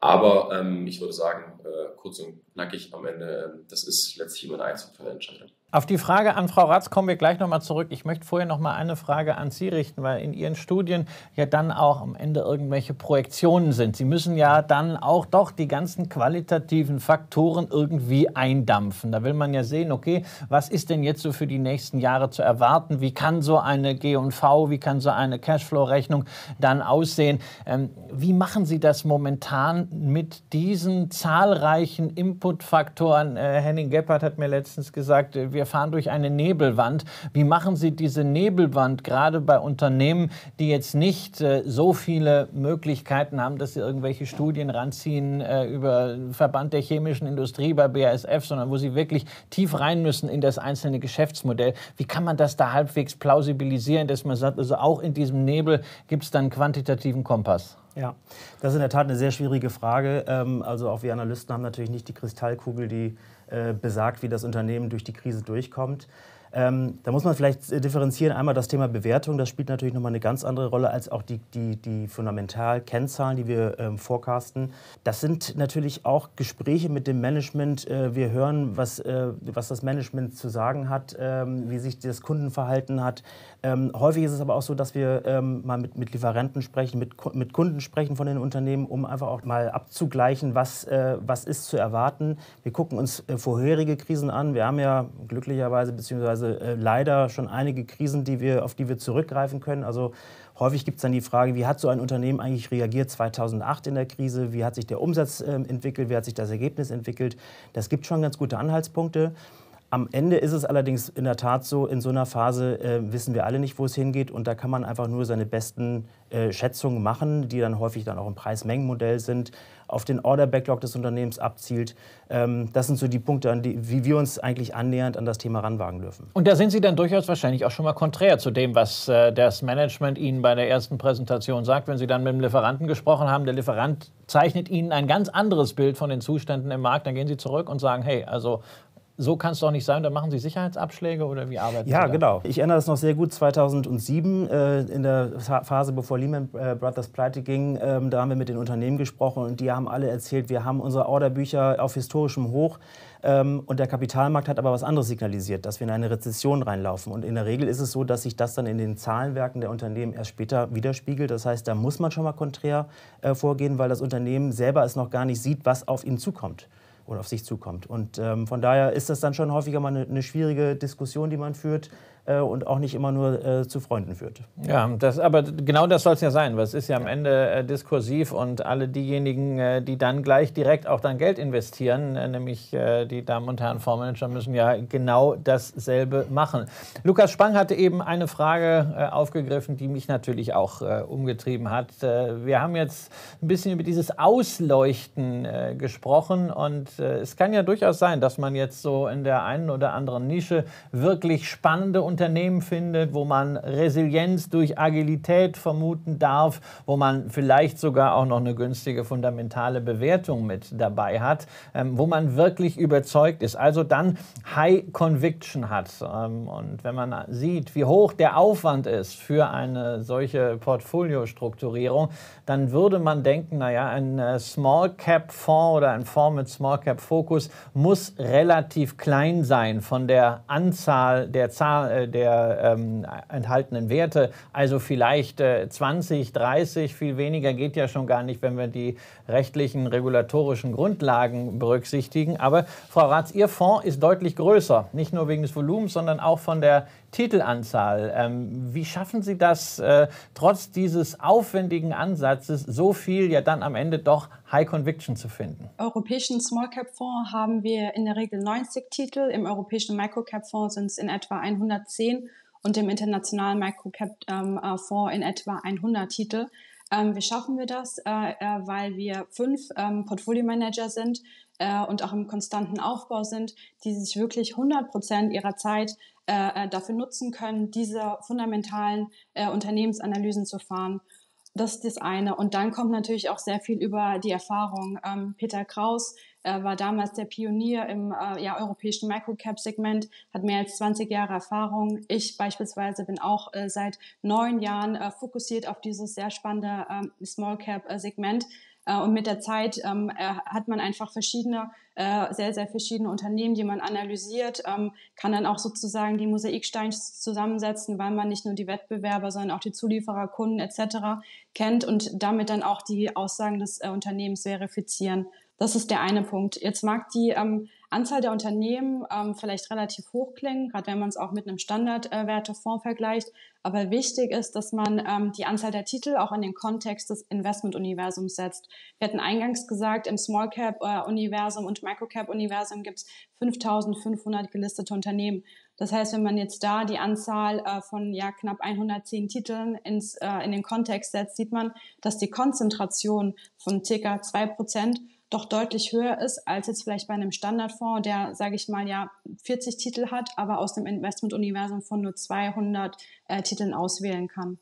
Speaker 4: Aber ähm, ich würde sagen, äh, kurz und knackig am Ende, äh, das ist letztlich immer eine Einzelfallentscheidung.
Speaker 1: Auf die Frage an Frau Ratz kommen wir gleich nochmal zurück. Ich möchte vorher noch mal eine Frage an Sie richten, weil in Ihren Studien ja dann auch am Ende irgendwelche Projektionen sind. Sie müssen ja dann auch doch die ganzen qualitativen Faktoren irgendwie eindampfen. Da will man ja sehen, okay, was ist denn jetzt so für die nächsten Jahre zu erwarten? Wie kann so eine G&V, wie kann so eine Cashflow-Rechnung dann aussehen? Ähm, wie machen Sie das momentan mit diesen zahlreichen Inputfaktoren? Äh, Henning Gebhardt hat mir letztens gesagt, äh, fahren durch eine Nebelwand. Wie machen Sie diese Nebelwand gerade bei Unternehmen, die jetzt nicht äh, so viele Möglichkeiten haben, dass sie irgendwelche Studien ranziehen äh, über Verband der chemischen Industrie bei BASF, sondern wo sie wirklich tief rein müssen in das einzelne Geschäftsmodell. Wie kann man das da halbwegs plausibilisieren, dass man sagt, also auch in diesem Nebel gibt es dann quantitativen Kompass?
Speaker 5: Ja, das ist in der Tat eine sehr schwierige Frage. Ähm, also auch wir Analysten haben natürlich nicht die Kristallkugel, die äh, besagt, wie das Unternehmen durch die Krise durchkommt. Ähm, da muss man vielleicht äh, differenzieren. Einmal das Thema Bewertung, das spielt natürlich nochmal eine ganz andere Rolle als auch die, die, die Fundamental-Kennzahlen, die wir ähm, forecasten. Das sind natürlich auch Gespräche mit dem Management. Äh, wir hören, was, äh, was das Management zu sagen hat, ähm, wie sich das Kundenverhalten hat. Ähm, häufig ist es aber auch so, dass wir ähm, mal mit, mit Lieferanten sprechen, mit, mit Kunden sprechen von den Unternehmen, um einfach auch mal abzugleichen, was, äh, was ist zu erwarten. Wir gucken uns äh, vorherige Krisen an. Wir haben ja glücklicherweise beziehungsweise äh, leider schon einige Krisen, die wir, auf die wir zurückgreifen können. Also häufig gibt es dann die Frage, wie hat so ein Unternehmen eigentlich reagiert 2008 in der Krise? Wie hat sich der Umsatz äh, entwickelt? Wie hat sich das Ergebnis entwickelt? Das gibt schon ganz gute Anhaltspunkte. Am Ende ist es allerdings in der Tat so, in so einer Phase äh, wissen wir alle nicht, wo es hingeht und da kann man einfach nur seine besten äh, Schätzungen machen, die dann häufig dann auch im Preis-Mengen-Modell sind, auf den Order-Backlog des Unternehmens abzielt. Ähm, das sind so die Punkte, an die, wie wir uns eigentlich annähernd an das Thema ranwagen dürfen.
Speaker 1: Und da sind Sie dann durchaus wahrscheinlich auch schon mal konträr zu dem, was äh, das Management Ihnen bei der ersten Präsentation sagt. Wenn Sie dann mit dem Lieferanten gesprochen haben, der Lieferant zeichnet Ihnen ein ganz anderes Bild von den Zuständen im Markt, dann gehen Sie zurück und sagen, hey, also so kann es doch nicht sein. Da machen Sie Sicherheitsabschläge oder wie arbeiten
Speaker 5: ja,
Speaker 1: Sie?
Speaker 5: Ja, genau. Ich erinnere das noch sehr gut. 2007, äh, in der Phase, bevor Lehman äh, Brothers pleite ging, ähm, da haben wir mit den Unternehmen gesprochen und die haben alle erzählt, wir haben unsere Orderbücher auf historischem Hoch. Ähm, und der Kapitalmarkt hat aber was anderes signalisiert, dass wir in eine Rezession reinlaufen. Und in der Regel ist es so, dass sich das dann in den Zahlenwerken der Unternehmen erst später widerspiegelt. Das heißt, da muss man schon mal konträr äh, vorgehen, weil das Unternehmen selber es noch gar nicht sieht, was auf ihn zukommt oder auf sich zukommt. Und ähm, von daher ist das dann schon häufiger mal eine, eine schwierige Diskussion, die man führt und auch nicht immer nur äh, zu Freunden führt.
Speaker 1: Ja, das, aber genau das soll es ja sein, weil es ist ja am Ende äh, diskursiv und alle diejenigen, äh, die dann gleich direkt auch dann Geld investieren, äh, nämlich äh, die Damen und Herren Fondsmanager, müssen ja genau dasselbe machen. Lukas Spang hatte eben eine Frage aufgegriffen, die mich natürlich auch umgetrieben hat. wir haben jetzt ein bisschen über dieses Ausleuchten gesprochen und es kann ja durchaus sein, dass man jetzt so in der einen oder anderen Nische wirklich spannende und Unternehmen findet, wo man Resilienz durch Agilität vermuten darf, wo man vielleicht sogar auch noch eine günstige fundamentale Bewertung mit dabei hat, ähm, wo man wirklich überzeugt ist, also dann High Conviction hat. Ähm, und wenn man sieht, wie hoch der Aufwand ist für eine solche Portfoliostrukturierung, dann würde man denken, naja, ein äh, Small Cap Fonds oder ein Fonds mit Small Cap Fokus muss relativ klein sein von der Anzahl der Zahl, äh, der ähm, enthaltenen Werte. Also vielleicht äh, 20, 30, viel weniger geht ja schon gar nicht, wenn wir die rechtlichen, regulatorischen Grundlagen berücksichtigen. Aber Frau Ratz, Ihr Fonds ist deutlich größer, nicht nur wegen des Volumens, sondern auch von der Titelanzahl. Ähm, wie schaffen Sie das, äh, trotz dieses aufwendigen Ansatzes so viel ja dann am Ende doch High Conviction zu finden?
Speaker 2: Europäischen Small Cap Fonds haben wir in der Regel 90 Titel, im europäischen Micro Cap Fonds sind es in etwa 110 und im internationalen Micro Cap ähm, äh, in etwa 100 Titel. Ähm, wie schaffen wir das? Äh, äh, weil wir fünf ähm, Portfolio Manager sind und auch im konstanten Aufbau sind, die sich wirklich 100 Prozent ihrer Zeit dafür nutzen können, diese fundamentalen Unternehmensanalysen zu fahren. Das ist das eine. Und dann kommt natürlich auch sehr viel über die Erfahrung. Peter Kraus äh, war damals der Pionier im äh, ja, europäischen Microcap-Segment, hat mehr als 20 Jahre Erfahrung. Ich beispielsweise bin auch äh, seit neun Jahren äh, fokussiert auf dieses sehr spannende ähm, Small-Cap-Segment. Äh, und mit der Zeit ähm, hat man einfach verschiedene, äh, sehr, sehr verschiedene Unternehmen, die man analysiert, ähm, kann dann auch sozusagen die Mosaiksteine zusammensetzen, weil man nicht nur die Wettbewerber, sondern auch die Zulieferer, Kunden etc. kennt und damit dann auch die Aussagen des äh, Unternehmens verifizieren. Das ist der eine Punkt. Jetzt mag die ähm, Anzahl der Unternehmen ähm, vielleicht relativ hoch klingen, gerade wenn man es auch mit einem Standardwertefonds äh, vergleicht. Aber wichtig ist, dass man ähm, die Anzahl der Titel auch in den Kontext des Investment-Universums setzt. Wir hatten eingangs gesagt, im Small Cap-Universum äh, und Micro Cap-Universum gibt es 5500 gelistete Unternehmen. Das heißt, wenn man jetzt da die Anzahl äh, von ja, knapp 110 Titeln ins, äh, in den Kontext setzt, sieht man, dass die Konzentration von circa zwei Prozent doch deutlich höher ist als jetzt vielleicht bei einem Standardfonds, der, sage ich mal, ja 40 Titel hat, aber aus dem Investmentuniversum von nur 200 äh, Titeln auswählen kann.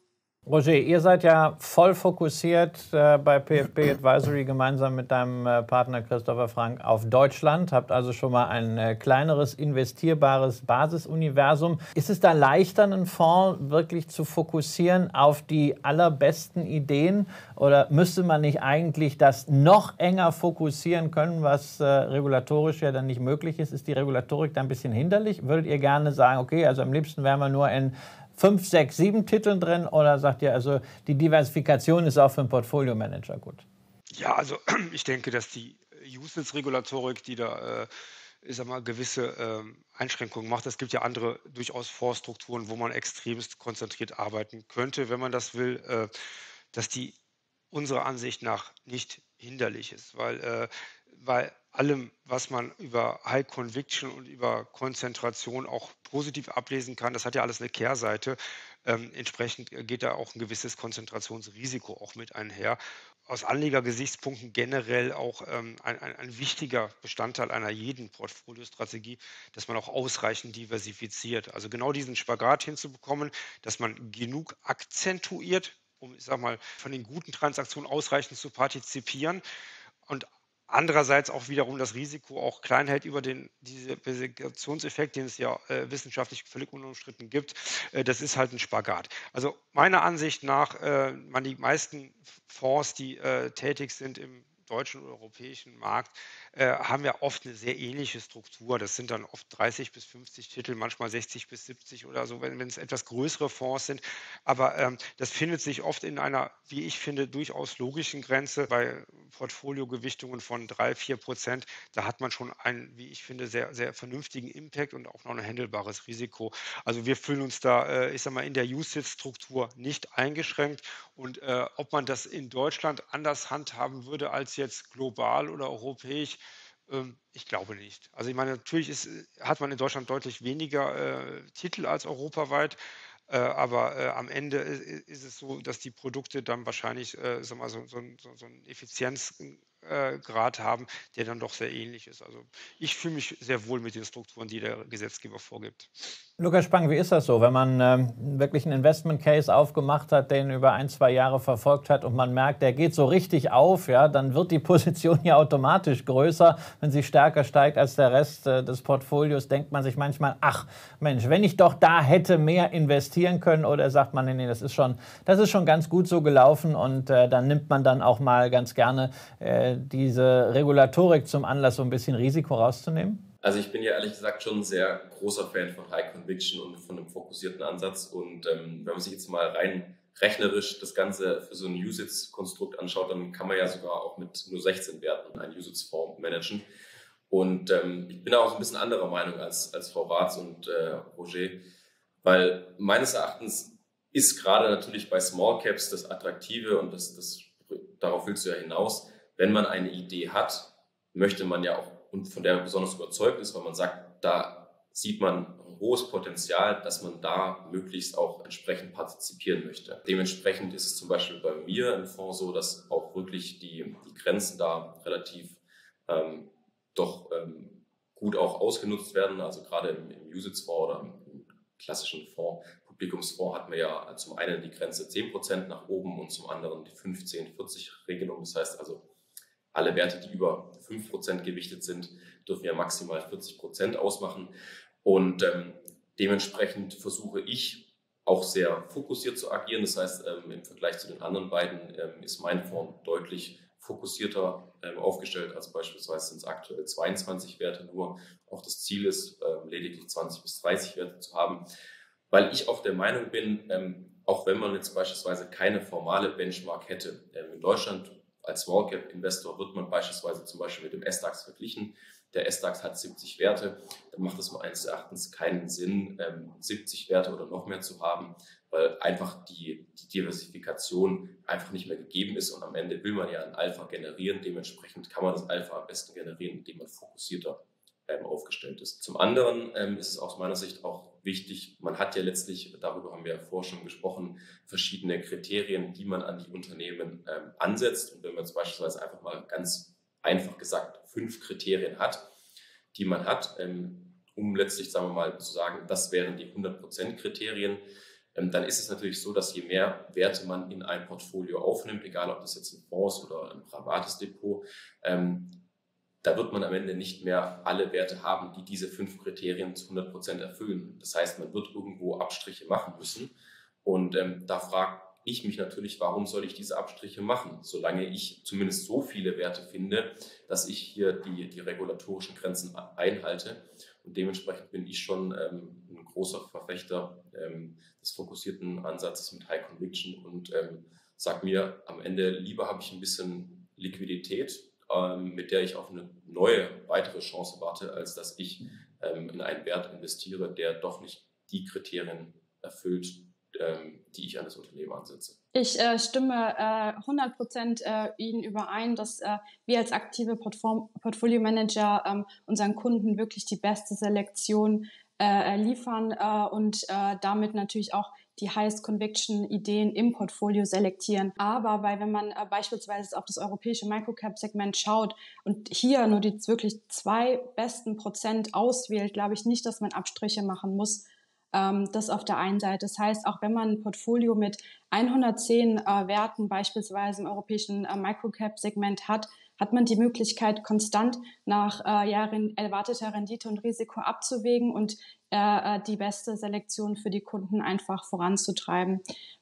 Speaker 1: Roger, ihr seid ja voll fokussiert äh, bei PFB Advisory gemeinsam mit deinem äh, Partner Christopher Frank auf Deutschland, habt also schon mal ein äh, kleineres investierbares Basisuniversum. Ist es da leichter, einen Fonds wirklich zu fokussieren auf die allerbesten Ideen oder müsste man nicht eigentlich das noch enger fokussieren können, was äh, regulatorisch ja dann nicht möglich ist? Ist die Regulatorik da ein bisschen hinderlich? Würdet ihr gerne sagen, okay, also am liebsten wären wir nur in fünf, sechs, sieben Titeln drin oder sagt ihr also, die Diversifikation ist auch für einen Portfolio-Manager gut?
Speaker 3: Ja, also *clears throat* ich denke, dass die Usage-Regulatorik, die da äh, ich sag mal, gewisse äh, Einschränkungen macht. Es gibt ja andere durchaus Vorstrukturen, wo man extremst konzentriert arbeiten könnte, wenn man das will, äh, dass die unserer Ansicht nach nicht hinderlich ist, weil, äh, weil allem, was man über High Conviction und über Konzentration auch positiv ablesen kann, das hat ja alles eine Kehrseite. Ähm, entsprechend geht da auch ein gewisses Konzentrationsrisiko auch mit einher. Aus Anlegergesichtspunkten generell auch ähm, ein, ein, ein, wichtiger Bestandteil einer jeden Portfoliostrategie, dass man auch ausreichend diversifiziert. Also genau diesen Spagat hinzubekommen, dass man genug akzentuiert, um, ich sag mal, von den guten Transaktionen ausreichend zu partizipieren und andererseits auch wiederum das Risiko auch klein hält über den Diversifikationseffekt, den es ja äh, wissenschaftlich völlig unumstritten gibt. Äh, das ist halt ein Spagat. Also meiner Ansicht nach, äh, man die meisten Fonds, die äh, tätig sind im deutschen und europäischen Markt, äh, haben ja oft eine sehr ähnliche Struktur. Das sind dann oft 30 bis 50 Titel, manchmal 60 bis 70 oder so, wenn, wenn es etwas größere Fonds sind. Aber ähm, das findet sich oft in einer, wie ich finde, durchaus logischen Grenze bei Portfoliogewichtungen von 3, 4 Prozent. Da hat man schon einen, wie ich finde, sehr, sehr vernünftigen Impact und auch noch ein handelbares Risiko. Also wir fühlen uns da, äh, ich sag mal, in der USIT-Struktur nicht eingeschränkt. Und äh, ob man das in Deutschland anders handhaben würde als jetzt global oder europäisch, ähm, ich glaube nicht. Also ich meine, natürlich ist, hat man in Deutschland deutlich weniger äh, Titel als europaweit, äh, aber äh, am Ende ist, ist, es so, dass die Produkte dann wahrscheinlich äh, so, so, so, so einen Effizienzgrad haben, der dann doch sehr ähnlich ist. Also ich fühle mich sehr wohl mit den Strukturen, die der Gesetzgeber vorgibt.
Speaker 1: Lukas Spang, wie ist das so, wenn man ähm, wirklich einen Investment Case aufgemacht hat, den über ein, zwei Jahre verfolgt hat und man merkt, der geht so richtig auf, ja, dann wird die *laughs* Position ja automatisch größer. Wenn sie stärker steigt als der Rest äh, des Portfolios, denkt man sich manchmal, ach Mensch, wenn ich doch da hätte mehr investieren können oder sagt man, nee, nee, das ist schon, das ist schon ganz gut so gelaufen und äh, dann nimmt man dann auch mal ganz gerne äh, diese Regulatorik zum Anlass, so ein bisschen Risiko rauszunehmen?
Speaker 4: Also ich bin ja ehrlich gesagt schon ein sehr großer Fan von High Conviction und von einem fokussierten Ansatz. Und ähm, wenn man sich jetzt mal rein rechnerisch das Ganze für so ein USITS-Konstrukt anschaut, dann kann man ja sogar auch mit nur 16 Werten einen USITS-Fonds managen. Und ähm, ich bin auch ein bisschen anderer Meinung als, als Frau Warz und äh, Roger, weil meines Erachtens ist gerade natürlich bei Small Caps das Attraktive und das, das, darauf willst du ja hinaus, wenn man eine Idee hat, möchte man ja auch und von der man besonders überzeugt ist, weil man sagt, da sieht man ein hohes Potenzial, dass man da möglichst auch entsprechend partizipieren möchte. Dementsprechend ist es zum Beispiel bei mir im Fonds so, dass auch wirklich die, die Grenzen da relativ ähm, doch ähm, gut auch ausgenutzt werden. Also gerade im, im USITS-Fonds oder im, klassischen Fonds, Publikumsfonds hat man ja zum einen die Grenze 10% nach oben und zum anderen die 15-40-Regelung. Das heißt also, alle Werte, die über 5% gewichtet sind, dürfen ja maximal 40% ausmachen. Und ähm, dementsprechend versuche ich auch sehr fokussiert zu agieren. Das heißt, ähm, im Vergleich zu den anderen beiden ähm, ist mein Fonds deutlich fokussierter ähm, aufgestellt. Also beispielsweise sind es aktuell 22 Werte nur. Auch das Ziel ist, ähm, lediglich 20 bis 30 Werte zu haben, weil ich auch der Meinung bin, ähm, auch wenn man jetzt beispielsweise keine formale Benchmark hätte, in Deutschland als Small Cap Investor wird man beispielsweise zum Beispiel mit dem S-DAX verglichen. Der S-DAX hat 70 Werte, dann macht es meines Erachtens keinen Sinn, 70 ähm, Werte oder noch mehr zu haben, weil einfach die, die Diversifikation einfach nicht mehr gegeben ist und am Ende will man ja ein Alpha generieren. Dementsprechend kann man das Alpha am besten generieren, indem man fokussierter aufgestellt ist. Zum anderen ähm, ist es aus meiner Sicht auch wichtig, man hat ja letztlich, darüber haben wir ja vorher schon gesprochen, verschiedene Kriterien, die man an die Unternehmen ähm, ansetzt. Und wenn man jetzt beispielsweise einfach mal ganz einfach gesagt fünf Kriterien hat, die man hat, ähm, um letztlich, sagen wir mal, zu sagen, das wären die 100% Kriterien, ähm, dann ist es natürlich so, dass je mehr Werte man in ein Portfolio aufnimmt, egal ob das jetzt ein Fonds oder ein privates Depot, ähm, da wird man am Ende nicht mehr alle Werte haben, die diese fünf Kriterien zu 100 Prozent erfüllen. Das heißt, man wird irgendwo Abstriche machen müssen. Und ähm, da frage ich mich natürlich, warum soll ich diese Abstriche machen, solange ich zumindest so viele Werte finde, dass ich hier die, die regulatorischen Grenzen einhalte. Und dementsprechend bin ich schon ähm, ein großer Verfechter ähm, des fokussierten Ansatzes mit High Conviction und ähm, sage mir am Ende, lieber habe ich ein bisschen Liquidität ähm, mit der ich auf eine neue, weitere Chance warte, als dass ich ähm, in einen Wert investiere, der doch nicht die Kriterien erfüllt, ähm, die ich an das Unternehmen ansetze.
Speaker 2: Ich äh, stimme äh, 100 Prozent äh, Ihnen überein, dass äh, wir als aktive Portfolio Manager ähm, unseren Kunden wirklich die beste Selektion äh, liefern äh, und äh, damit natürlich auch die Highest Conviction Ideen im Portfolio selektieren. Aber bei, wenn man äh, beispielsweise auf das europäische Microcap Segment schaut und hier nur die wirklich zwei besten Prozent auswählt, glaube ich nicht, dass man Abstriche machen muss. Ähm, das auf der einen Seite. Das heißt, auch wenn man ein Portfolio mit 110 äh, Werten beispielsweise im europäischen äh, Microcap Segment hat, hat man die Möglichkeit, konstant nach äh, ja, erwarteter Rendite und Risiko abzuwägen und äh, äh, die beste Selektion für die Kunden einfach voranzutreiben.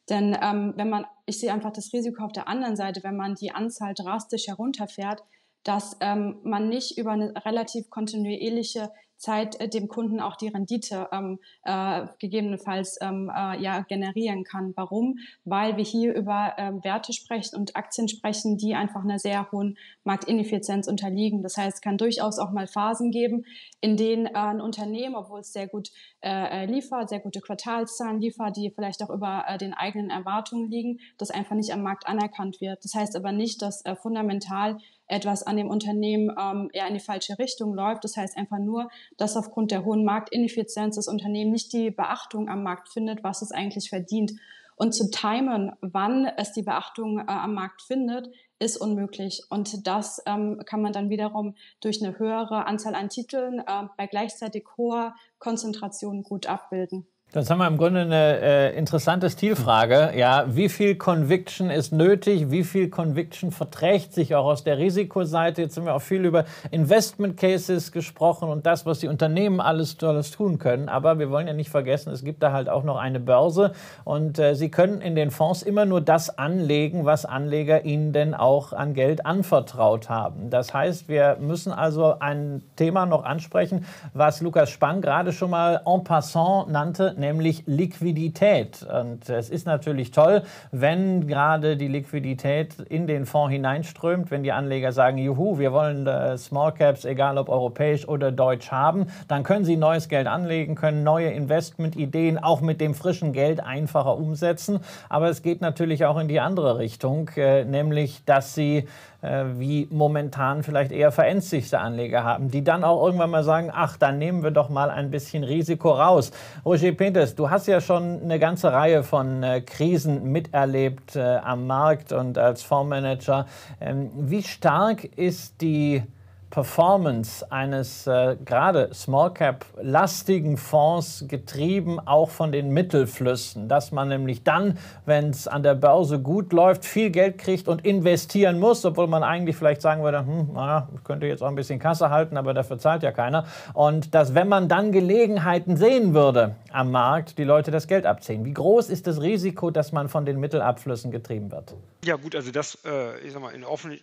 Speaker 2: Denn ähm, wenn man, ich sehe einfach das Risiko auf der anderen Seite, wenn man die Anzahl drastisch herunterfährt, dass ähm, man nicht über eine relativ kontinuierliche Zeit äh, dem Kunden auch die Rendite ähm, äh, gegebenenfalls ähm, äh, ja generieren kann. Warum? Weil wir hier über ähm, Werte sprechen und Aktien sprechen, die einfach einer sehr hohen Marktineffizienz unterliegen. Das heißt, es kann durchaus auch mal Phasen geben, in denen äh, ein Unternehmen, obwohl es sehr gut äh, äh liefert, sehr gute Quartalszahlen liefert, die vielleicht auch über äh, den eigenen Erwartungen liegen, das einfach nicht am Markt anerkannt wird. Das heißt aber nicht, dass äh, fundamental etwas an dem Unternehmen ähm, eher in die falsche Richtung läuft. Das heißt einfach nur, dass aufgrund der hohen Marktineffizienz das Unternehmen nicht die Beachtung am Markt findet, was es eigentlich verdient. Und zu timen, wann es die Beachtung äh, am Markt findet, ist unmöglich. Und das ähm, kann man dann wiederum durch eine höhere Anzahl an Titeln äh, bei gleichzeitig hoher Konzentration gut abbilden.
Speaker 1: Das haben wir im Grunde eine äh, interessante Stilfrage. Ja, wie viel Conviction ist nötig? Wie viel Conviction verträgt sich auch aus der Risikoseite? Jetzt haben wir auch viel über Investment Cases gesprochen und das, was die Unternehmen alles Tolles tun können. Aber wir wollen ja nicht vergessen, es gibt da halt auch noch eine Börse und äh, Sie können in den Fonds immer nur das anlegen, was Anleger Ihnen denn auch an Geld anvertraut haben. Das heißt, wir müssen also ein Thema noch ansprechen, was Lukas Spang gerade schon mal en passant nannte, nämlich Liquidität. Und es ist natürlich toll, wenn gerade die Liquidität in den Fonds hineinströmt, wenn die Anleger sagen, juhu, wir wollen äh, Small Caps, egal ob europäisch oder deutsch haben, dann können sie neues Geld anlegen, können neue Investmentideen auch mit dem frischen Geld einfacher umsetzen. Aber es geht natürlich auch in die andere Richtung, äh, nämlich dass sie äh, wie momentan vielleicht eher verängstigte Anleger haben, die dann auch irgendwann mal sagen, ach, dann nehmen wir doch mal ein bisschen Risiko raus. Roger Peters, du hast ja schon eine ganze Reihe von äh, Krisen miterlebt äh, am Markt und als Fondsmanager. Ähm, wie stark ist die Performance eines äh, gerade Small Cap lastigen Fonds getrieben auch von den Mittelflüssen, dass man nämlich dann, wenn es an der Börse gut läuft, viel Geld kriegt und investieren muss, obwohl man eigentlich vielleicht sagen würde, hm, naja, könnte jetzt auch ein bisschen Kasse halten, aber dafür zahlt ja keiner. Und dass, wenn man dann Gelegenheiten sehen würde am Markt, die Leute das Geld abziehen. Wie groß ist das Risiko, dass man von den Mittelabflüssen getrieben wird?
Speaker 3: Ja gut, also das, äh, ich sag mal, in offenen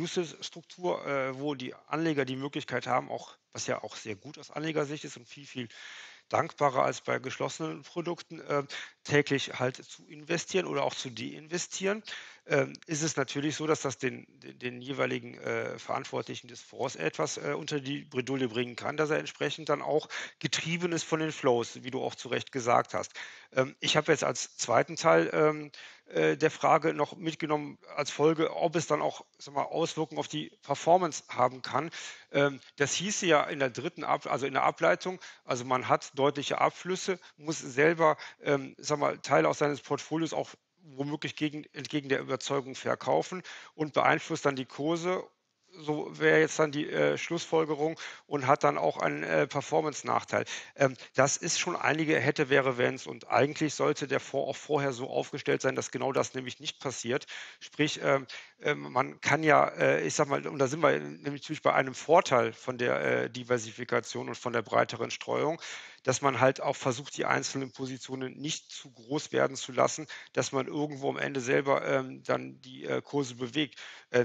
Speaker 3: Usage-Struktur, äh, wo die Anleger die Möglichkeit haben, auch, was ja auch sehr gut aus Anlegersicht ist und viel, viel dankbarer als bei geschlossenen Produkten, äh, täglich halt zu investieren oder auch zu deinvestieren, äh, ist es natürlich so, dass das den, den, den jeweiligen äh, Verantwortlichen des Fonds etwas äh, unter die Bredouille bringen kann, dass er entsprechend dann auch getrieben ist von den Flows, wie du auch zu Recht gesagt hast. Ähm, ich habe jetzt als zweiten Teil ähm, äh, der Frage noch mitgenommen als Folge, ob es dann auch sag mal, Auswirkungen auf die Performance haben kann. Ähm, das hieße ja in der dritten, Ab also in der Ableitung, also man hat deutliche Abflüsse, muss selber ähm, sag mal, Teile aus seines Portfolios auch womöglich gegen, entgegen der Überzeugung verkaufen und beeinflusst dann die Kurse so wäre jetzt dann die äh, Schlussfolgerung und hat dann auch einen äh, Performance-Nachteil. Ähm, das ist schon einige hätte, wäre, wenn es und eigentlich sollte der Fonds auch vorher so aufgestellt sein, dass genau das nämlich nicht passiert. Sprich, ähm, äh, man kann ja, äh, ich sag mal, und da sind wir nämlich bei einem Vorteil von der äh, Diversifikation und von der breiteren Streuung, dass man halt auch versucht, die einzelnen Positionen nicht zu groß werden zu lassen, dass man irgendwo am Ende selber ähm, dann die äh, Kurse bewegt.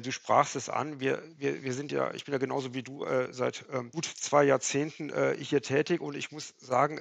Speaker 3: Du sprachst es an, wir, wir, wir sind ja, ich bin ja genauso wie du seit ähm, gut zwei Jahrzehnten hier tätig und ich muss sagen,